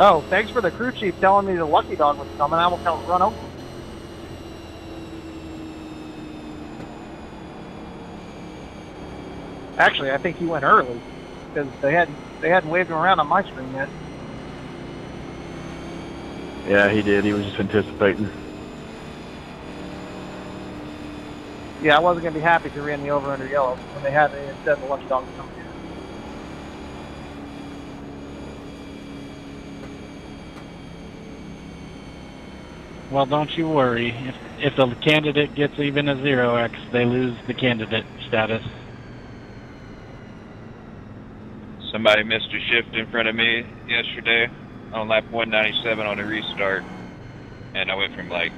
Oh, thanks for the crew chief telling me the lucky dog was coming. I will got run over. Actually, I think he went early because they hadn't they hadn't waved him around on my screen yet. Yeah, he did. He was just anticipating. Yeah, I wasn't gonna be happy if he ran me over under yellow when they had it instead the lucky dog was coming in. Well, don't you worry. If if the candidate gets even a zero X, they lose the candidate status. Somebody missed a shift in front of me yesterday on lap 197 on a restart, and I went from like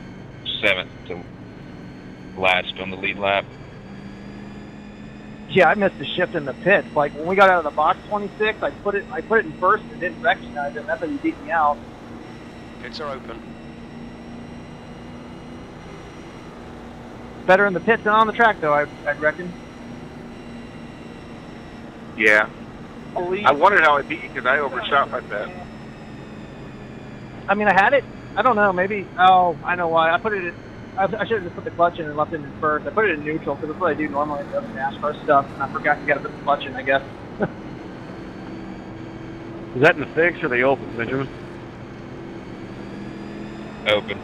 seventh to last on the lead lap. Yeah, I missed a shift in the pits. Like when we got out of the box 26, I put it I put it in first and didn't recognize it. And that's how you beat me out. Pits are open. Better in the pits than on the track, though. I I reckon. Yeah. Holy. I wondered how I beat you because I overshot my bet. I mean, I had it. I don't know. Maybe. Oh, I know why. I put it in. I, I should have just put the clutch in and left it in first. I put it in neutral because that's what I do normally in the other NASCAR stuff, and I forgot to get put the clutch in. I guess. Is that in the fix or the open, Benjamin? Open.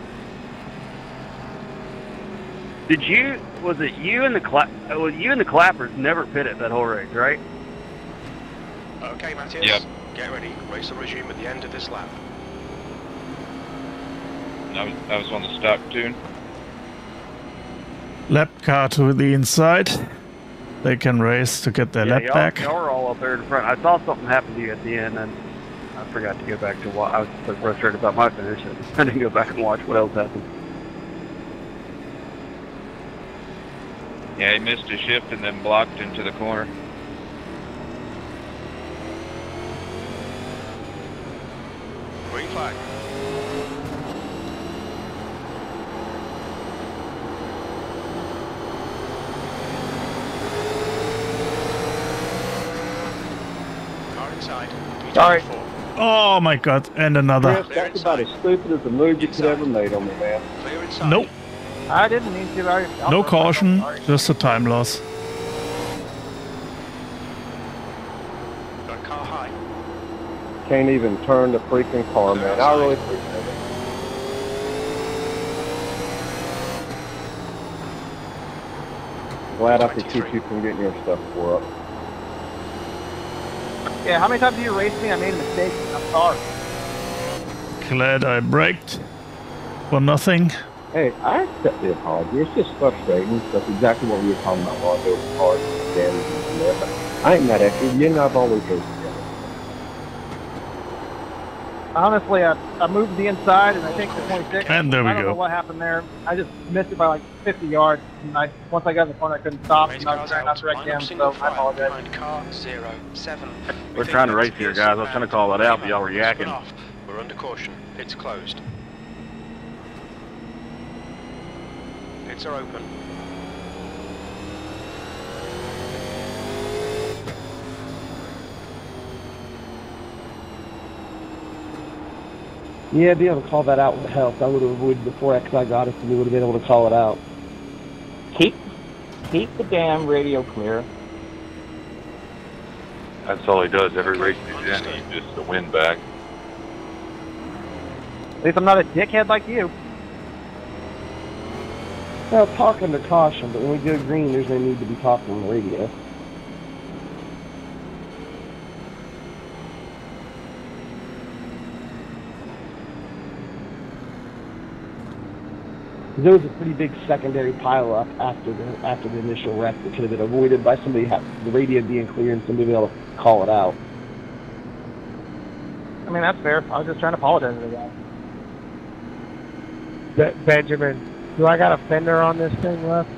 Did you? Was it you and the cla- uh, Was you and the clappers never pitted that whole race, right? Okay, Matthias. Yep. Get ready. Race will resume at the end of this lap. I was, I was on the stock tune. Lap car to the inside. They can race to get their yeah, lap y'all, back. y'all were all up there in front. I saw something happen to you at the end, and I forgot to go back to watch. I was so frustrated about my finish, and I didn't go back and watch what else happened. Yeah, he missed a shift and then blocked into the corner. Green flag. Car inside. Sorry. Oh my god, and another. Chris, that's about as stupid as the move you could ever made on me, man. Nope. I didn't mean to. I, No caution, just a time loss. Got car high. Can't even turn the freaking car, man. I really appreciate it. Glad I could keep you from getting your stuff tore up. Yeah. How many times did you race me? I made a mistake. I'm sorry. Glad I braked for nothing. Hey, I accept the apology. It's just frustrating. That's exactly what we were talking about while there was cars and damage and I ain't mad at you. You and I've always raced Honestly, I, I moved the inside, and I think the 26. And there we I don't go. know what happened there. I just missed it by like 50 yards. And I once I got in the corner, I couldn't stop. Race And I was trying not out. to wreck him, so I apologize. car zero seven. We We're trying to that's race here, guys. I was trying to call that out, but y'all were Lima. Yakking. off. We're under caution. Pits closed. Pits are open. Yeah, be able to call that out would have helped. I would have avoided the 4X I got us and we would have been able to call it out. keep keep the damn radio clear. That's all he does. Every race he's in, he's just the wind back. At least I'm not a dickhead like you. Well, talking to caution, but when we go green, there's no need to be talking on the radio. There was a pretty big secondary pileup after the after the initial wreck that could have been avoided by somebody ha- the radio being clear and somebody being able to call it out. I mean, that's fair. I was just trying to apologize to the guy. Be- Benjamin, do I got a fender on this thing left?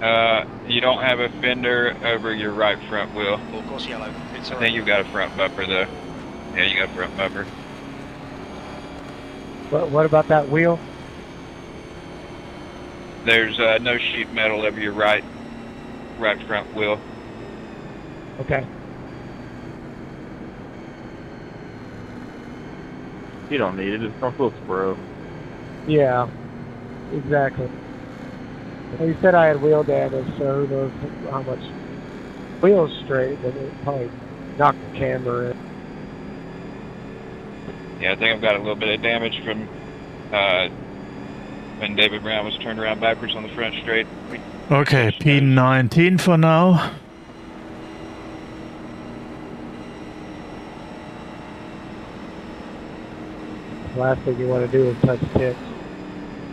Uh, you don't have a fender over your right front wheel. Full course yellow. It's I alright. think you've got a front bumper though. Yeah, you got a front bumper. What, what about that wheel? There's uh, no sheet metal over your right right front wheel. Okay. You don't need it. It's North Wilkesboro. Yeah, exactly. Well, you said I had wheel damage, so who knows how much wheel's straight, but it probably knocked the camber in. Yeah, I think I've got a little bit of damage from uh, when David Brown was turned around backwards on the front straight. Okay, P19 for now. Last thing you want to do is touch ticks.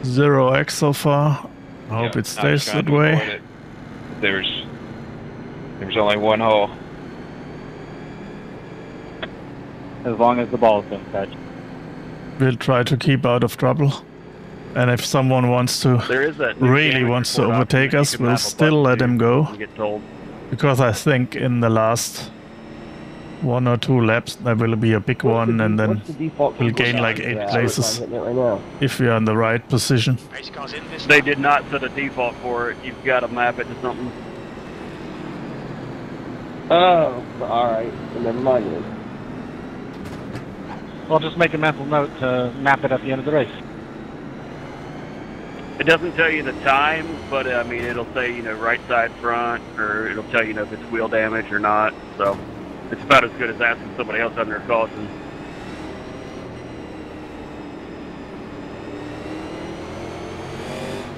Zero X so far. I hope it stays that way. There's there's only one hole. As long as the balls don't touch. We'll try to keep out of trouble. And if someone wants to There is that really wants to overtake us, we'll still let him go. Get told. Because I think in the last one or two laps there will be a big one and then the we'll gain like eight for places I'm hitting it right if we are in the right position. Pace cars in this They did not set a default for it. You've got to map it to something. Oh, all right. Well, never mind then. Well, just make a mental note to map it at the end of the race. It doesn't tell you the time, but I mean, it'll say, you know, right side front, or it'll tell you, you know, if it's wheel damage or not. So it's about as good as asking somebody else under a caution.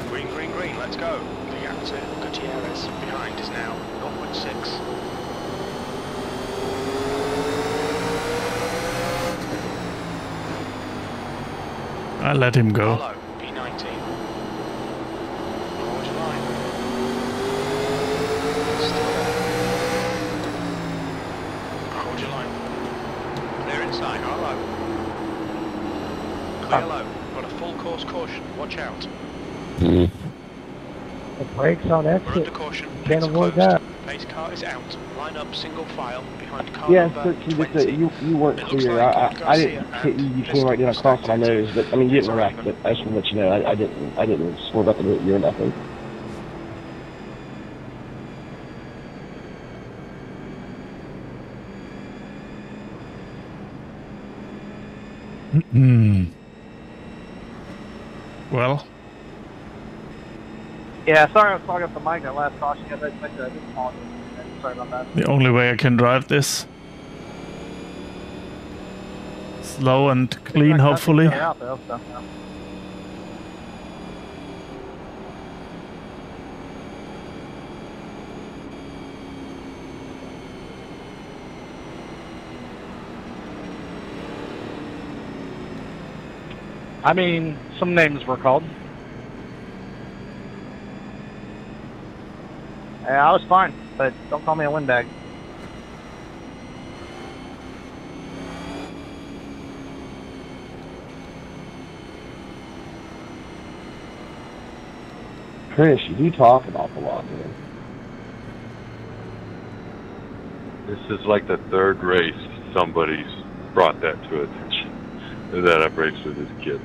Green, green, green. Let's go. The gap to Gutierrez behind is now 0.6. I let him go. Follow. P19. Orange line. Still there. Hold your line. Clear inside. Hello. Clear low. Got a full course caution. Watch out. The brakes on We're under caution. Can't Gates avoid closed. that. Pace car is out. Line up single file behind car Yeah, number 13, just, uh, you, you weren't It clear. like I, I, I didn't hit you. You came right down Mr. across my nose, but I mean, you It's didn't alright, wreck. But I just want to let you know, I, I didn't. I didn't swerve up and hit you or nothing. Hmm. Well, Yeah, sorry I was clogging up the mic that last caution. Yes, I expected I did apologize. Sorry about that. the only way I can drive this. Slow and clean, hopefully. Out, though, so, yeah. I mean, some names were called. Yeah, I was fine, but don't call me a windbag. Chris, you do talk an awful lot, man. This is like the third race somebody's brought that to attention. That I've raced with this kid.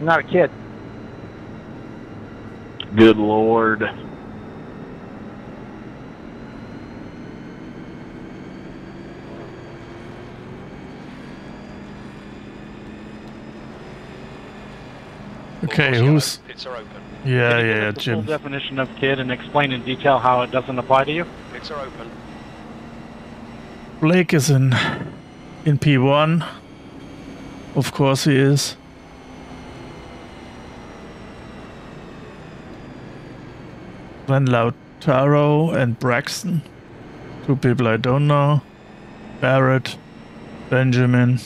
I'm not a kid. Good lord. Okay, who's? Pits are open. Yeah, Can you yeah, give yeah, us the full Jim. definition of kid and explain in detail how it doesn't apply to you? Pits are open. Blake is in in P1. Of course he is. Then Lautaro and Braxton. Two people I don't know. Barrett, Benjamin.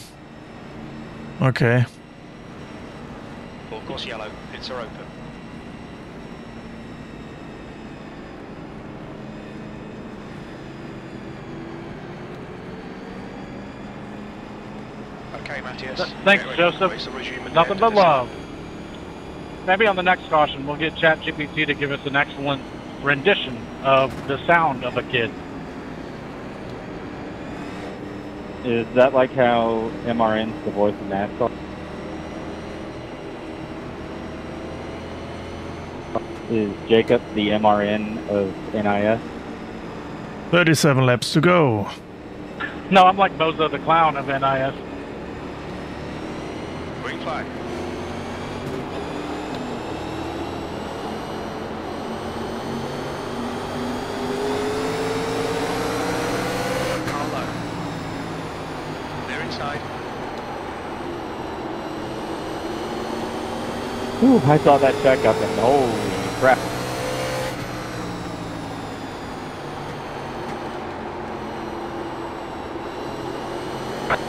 Okay. Well, of course yellow. Pits are open. Okay, Matthias. Th- Thanks, Joseph. Race will resume at the Nothing but love. Maybe on the next caution, we'll get ChatGPT to give us an excellent rendition of the sound of a kid. Is that like how MRN's the voice of NASCAR? Is Jacob the MRN of NIS? 37 laps to go. No, I'm like Bozo the Clown of NIS. Green flag. Car low. They're inside. Ooh, I saw that checkup and holy crap.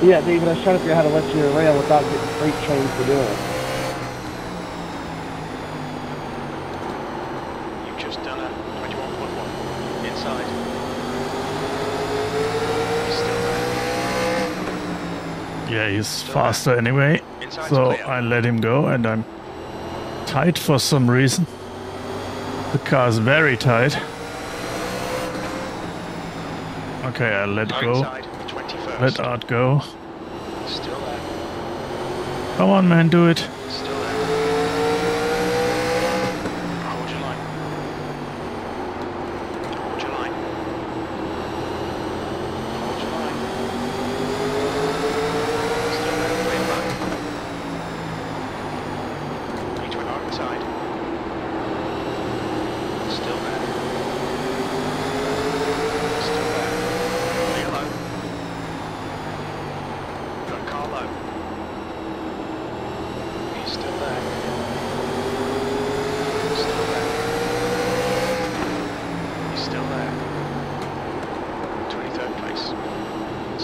Yeah, David, I was trying to figure out how to let you rail without getting freight trained for doing it. You've just done a 21.1. Inside. Still there. Yeah, he's faster anyway. Inside So clear. I let him go and I'm tight for some reason. The car is very tight. Okay, I let go. Let Art go. Come on, man, do it. Still there. Hold your line. Hold your line. Hold your line. Still there. Way back. Each way out inside. Still there. Still there. Clear low. Got car low. He's still there. Still there. He's still there. 23rd place.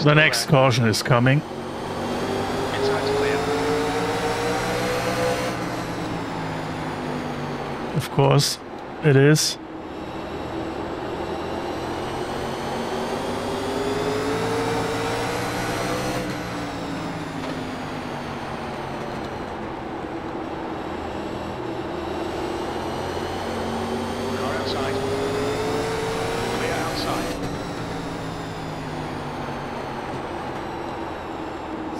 The next caution is coming. Of course, it is. Car outside. Clear outside.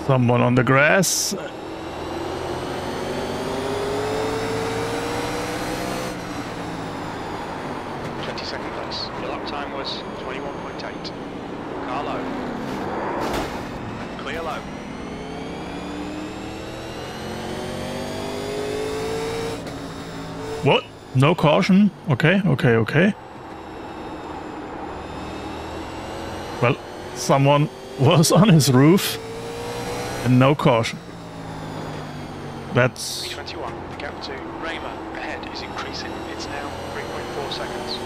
Someone on the grass. Twenty-second place. Your lap time was 21.8. Car low. Clear low. What? No caution? Okay, okay, okay. Well, someone was on his roof and no caution. That's 21. The gap to Raymer ahead is increasing. It's now 3.4 seconds.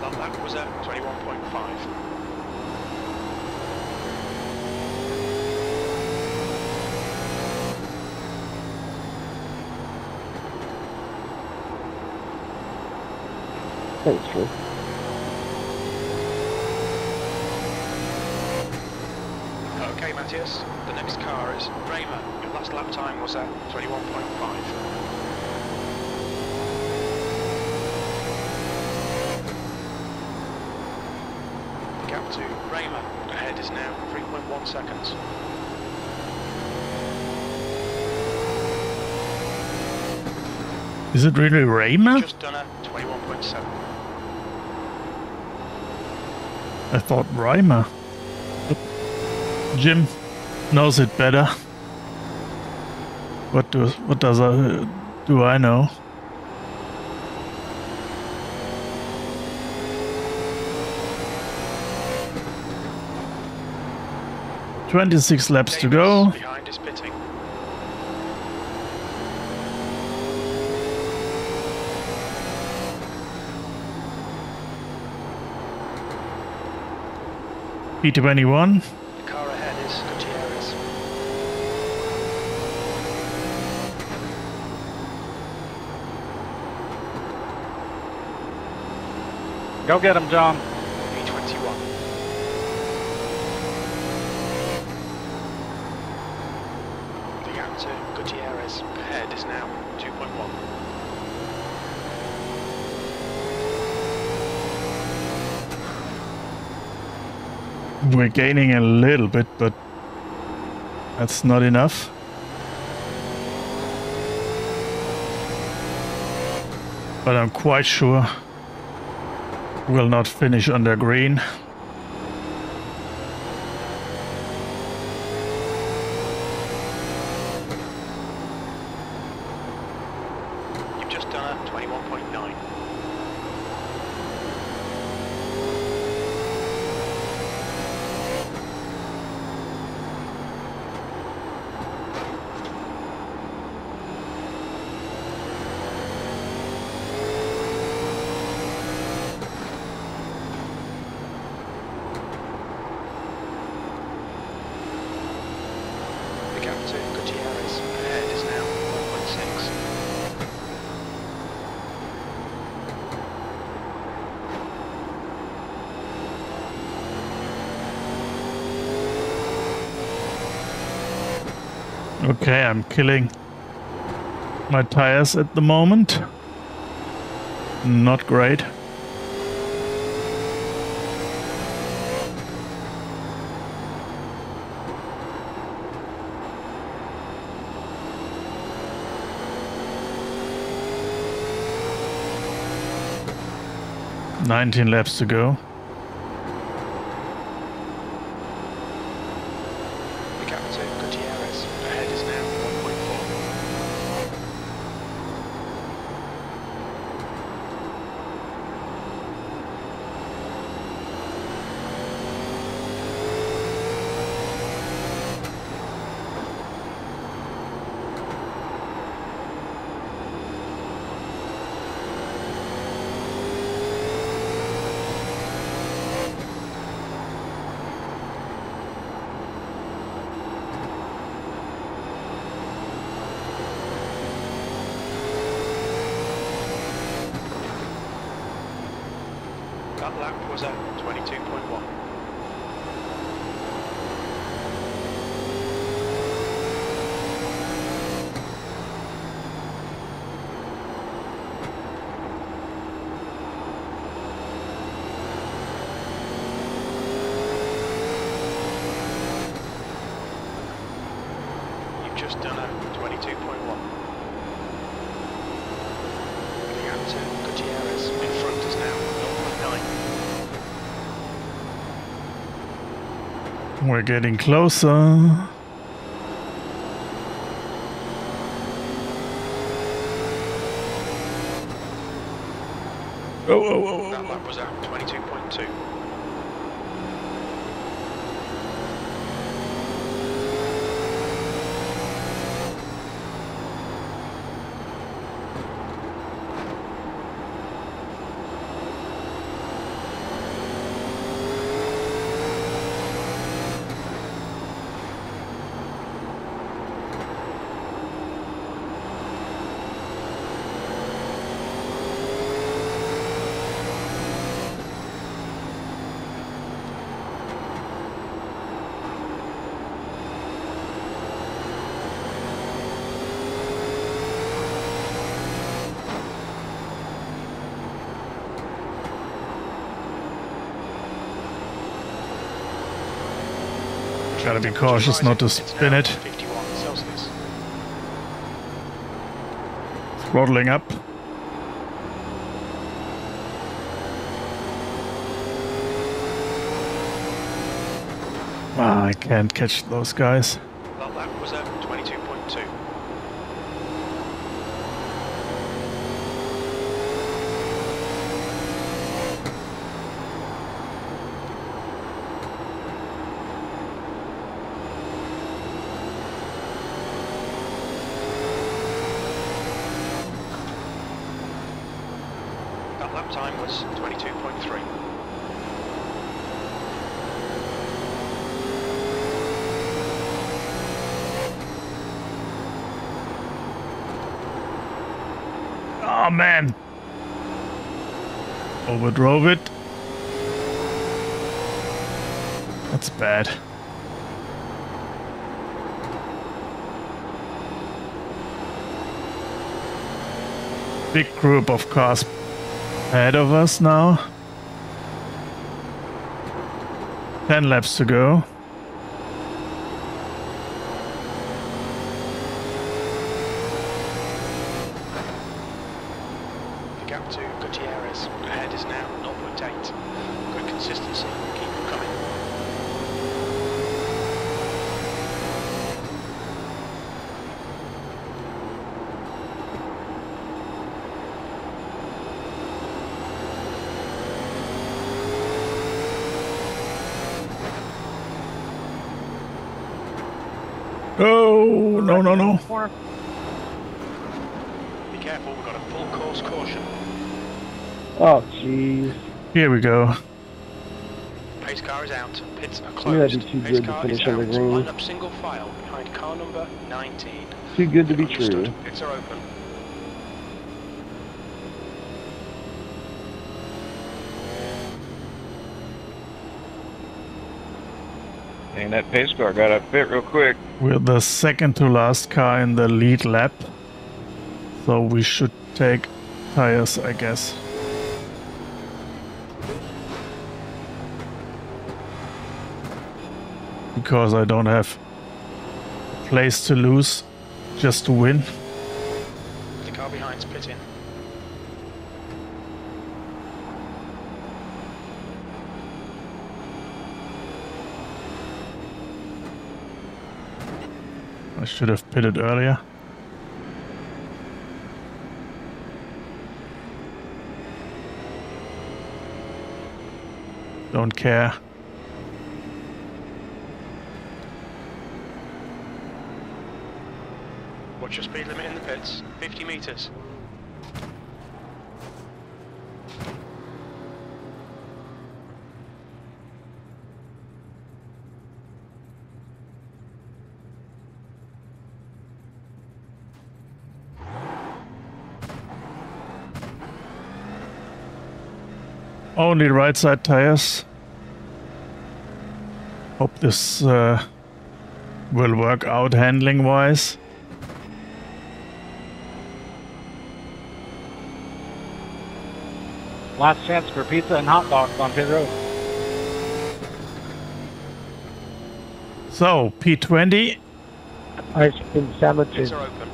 That lap was at 21.5. Thanks, Drew. Okay, Matthias. The next car is Raymer. Your last lap time was at 21.5. Gap to Raymer ahead is now 3.1 seconds. Is it really Rayma? Just done a 21.7. I thought Rhymer. Jim knows it better. What do what does I do I know? Twenty-six laps to go. P21. Go get him, John. We're gaining a little bit, but that's not enough. But I'm quite sure we'll not finish under green. You've just done a 21.9. The gap to Gutierrez ahead is now 1.6. Okay, I'm killing my tires at the moment. Not great. Nineteen laps to go. The gap to Gutierrez ahead is now 1.4. That lap was at 22.1. You've just done a 22.1. The gap to Gutierrez in front is now 0.9. We're getting closer. Oh, oh, oh, oh oh. That lap was at 22.2. Gotta be cautious not to spin it. 51 Celsius. Throttling up. Ah, I can't catch those guys. That lap was at 22.2. That lap time was 22.3. Oh man. Overdrove it. That's bad. Big group of cars ahead of us now. 10 laps to go. The gap to Gutierrez ahead is now 0.8. Good consistency. Keep them coming. Oh, no, no, no. Be careful, we've got a full course caution. Oh, jeez. Here we go. Pace car is out. Pits are closed. be too Pace good to car finish is on out. green. Line up single file behind car number 19. Too good to be true. Pits are open. Dang, that pace car got up fit real quick. We're the second to last car in the lead lap. So we should take tires, I guess. Because I don't have place to lose just to win. The car behind's pitting. Should have pitted earlier. Don't care. What's your speed limit in the pits? 50 metres. Only right side tires. Hope this uh, will work out handling wise. Last chance for pizza and hot dogs on pit road. So, P20, Ice cream sandwiches. Are open.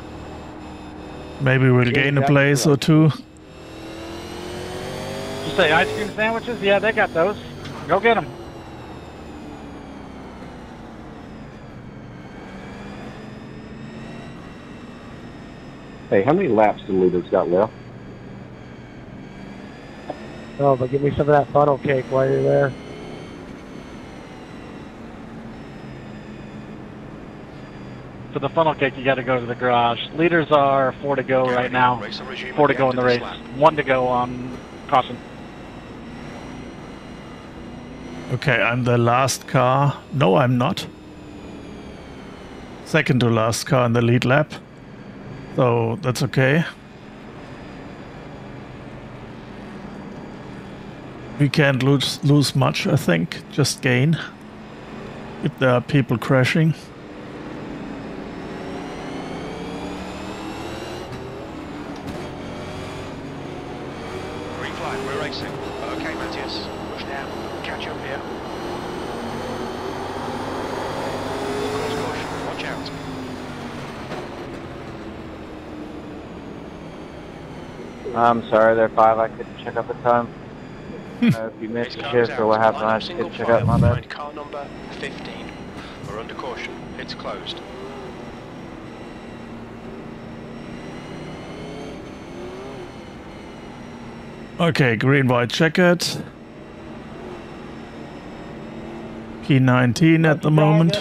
maybe we'll gain a place or two. You say ice cream sandwiches? Yeah, they got those. Go get them. Hey, how many laps do leaders got left? Oh, but give me some of that funnel cake while you're there. For the funnel cake, you got to go to the garage. Leaders are four to go right now. Race will resume Four to go in the race. lap. One to go on caution. Okay, I'm the last car. No, I'm not. Second to last car in the lead lap. So that's okay. We can't lose lose much, I think. Just gain. If there are people crashing. Green flag, we're racing. Okay, Matthias. Push down. Catch up here. Full course caution. Watch out. I'm sorry, there five. I couldn't check up the time. uh, if you missed the shift or what happened, I just couldn't check up. My bad. Behind car number 15. We're under caution. It's closed. Okay, green white checkered. P19 at the moment.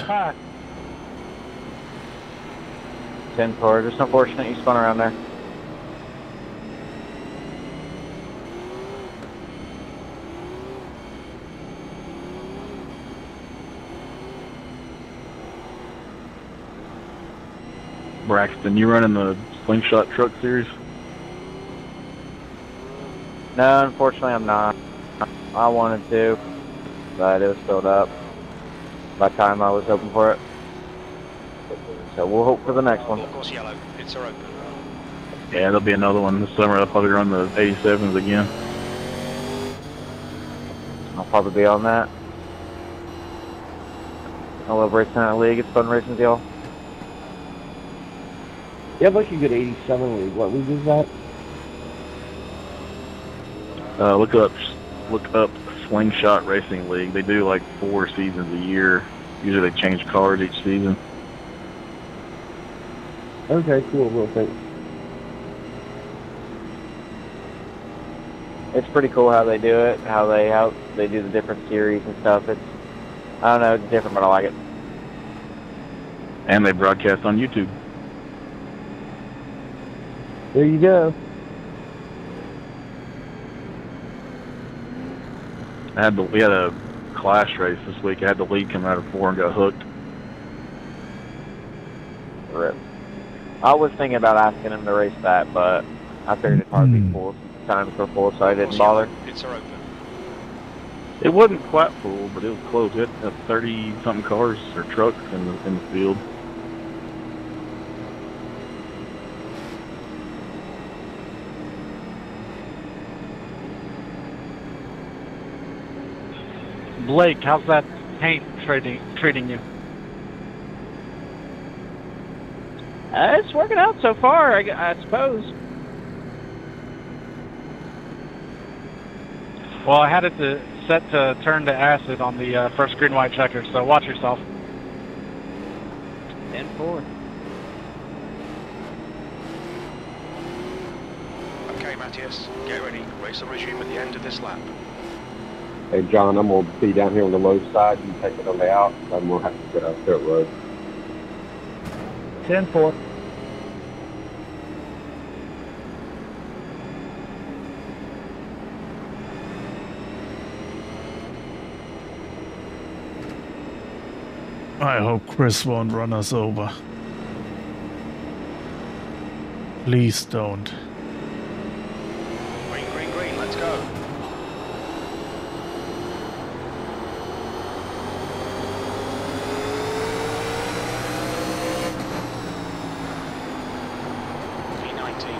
10 4. Just unfortunate you spun around there. Braxton, you running the slingshot truck series? No, unfortunately I'm not. I wanted to, but it was filled up by the time I was hoping for it. So we'll hope for the next one. Of course, yellow. It's are open. Yeah, there'll be another one this summer. I'll probably run the 87s again. I'll probably be on that. I love racing in that league. It's fun racing with y'all. You have like a good 87 league. What league is that? Uh, look up, look up Slingshot Racing League. They do like four seasons a year. Usually they change cars each season. Okay, cool. Real thanks. It's pretty cool how they do it, how they how they do the different series and stuff. It's I don't know, it's different, but I like it. And they broadcast on YouTube. There you go. I had the, we had a clash race this week. I had the lead come out of four and got hooked. Rip. I was thinking about asking him to race that, but I figured it'd probably be hmm. full time for full, so I didn't bother. It's open. It wasn't quite full, but it was close. It had uh, thirty something cars or trucks in the in the field. Blake, how's that paint trading treating you? Uh, it's working out so far, I, I suppose. Well, I had it to set to turn to acid on the uh, first green white checker, so watch yourself. 10 4. Okay, Matthias, get ready. Race will resume at the end of this lap. Hey, John, I'm going to be down here on the low side. You take it on the out. I'm going to have to get out dirt road. 10 4. I hope Chris won't run us over. Please don't. Green, green, green, let's go. P19.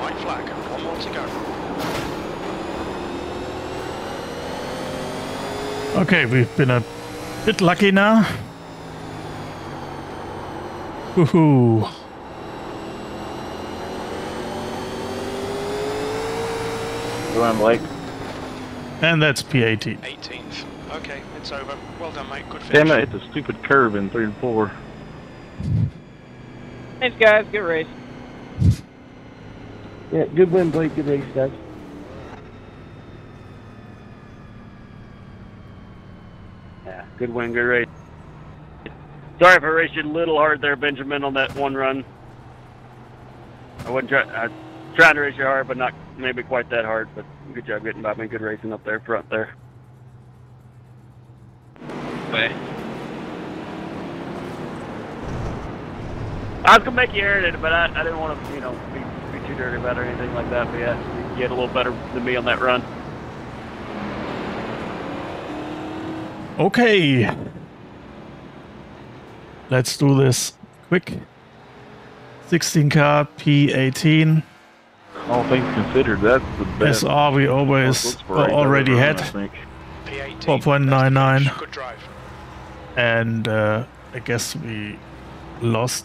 White flag, one more to go. Okay, we've been a bit lucky now. Woohoo. You want Blake? And that's P18. 18th. Okay, it's over. Well done, mate. Good finish. Damn it! It's a stupid curve in three and four. Thanks, guys. Good race. Yeah, good win, Blake. Good race, guys. Good win, good race. Sorry if I raced you a little hard there, Benjamin, on that one run. I wasn't try, I trying to race you hard, but not maybe quite that hard. But good job getting by me. Good racing up there front there. Way. I was gonna make you it, but I, I didn't want to, you know, be, be too dirty about it or anything like that. But yeah, you had a little better than me on that run. Okay. let's do this quick. 16 car P18. All things considered, that's the best. SR we always looks uh, already over, had. I 4.99. Good drive. And uh, I guess we lost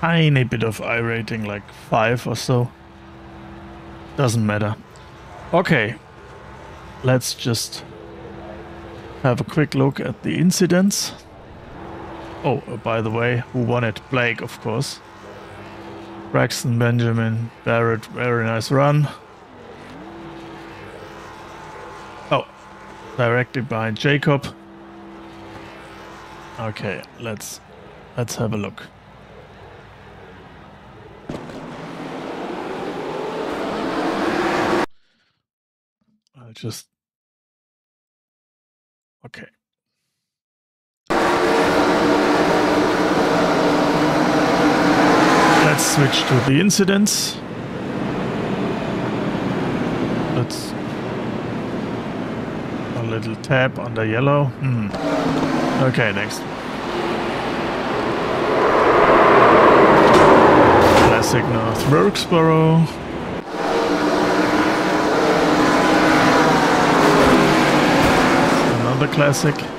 tiny bit of iRating, like 5 or so. Doesn't matter. Okay. Let's just have a quick look at the incidents. Oh, uh, by the way, who won it? Blake, of course. Braxton, Benjamin, Barrett, very nice run. Oh, directly behind Jacob. Okay, let's let's have a look. I'll just okay. Let's switch to the incidents. Let's a little tab under yellow. Hmm. Okay, next. Classic North Wilkesboro. Another classic.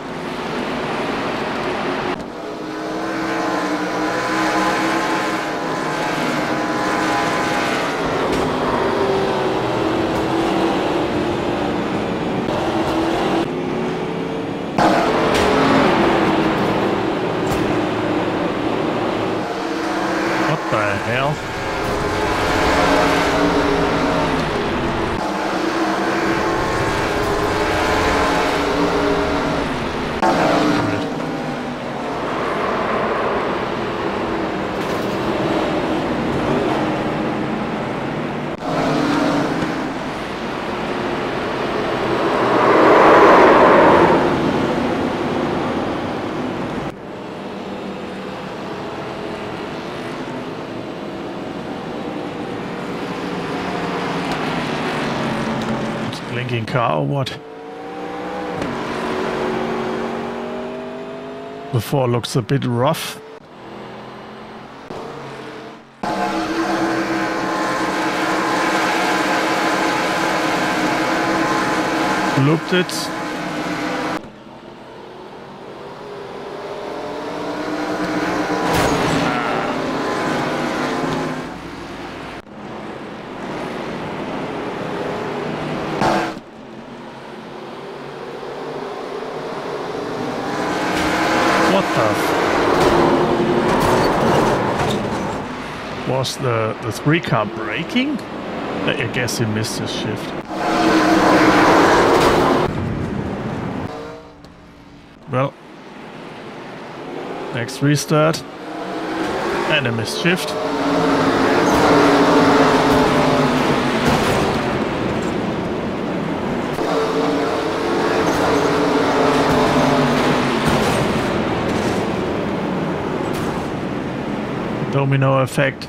4 looks a bit rough. Looped it. Was the, the three car braking? I I guess he missed his shift. Well, next restart. And a missed shift. Domino effect.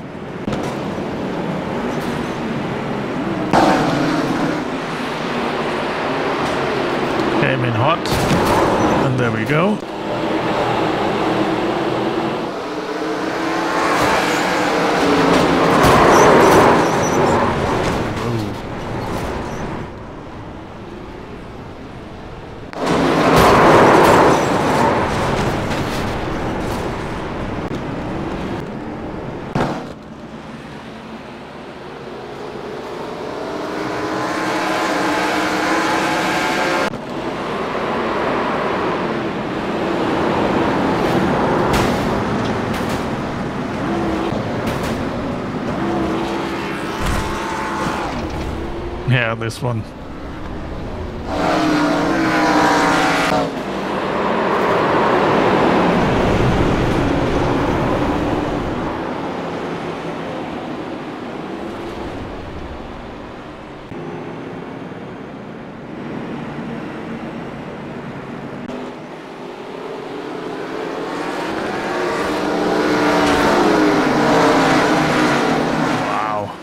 Came in hot. And there we go. Yeah, this one. Wow.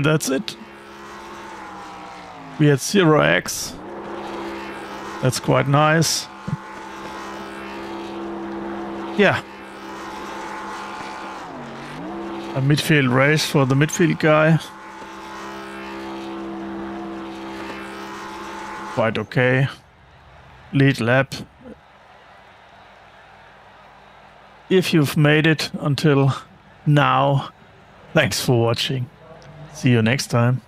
And that's it. We had 0x. That's quite nice. Yeah. A midfield race for the midfield guy. Quite okay. Lead lap. If you've made it until now, thanks for watching. See you next time.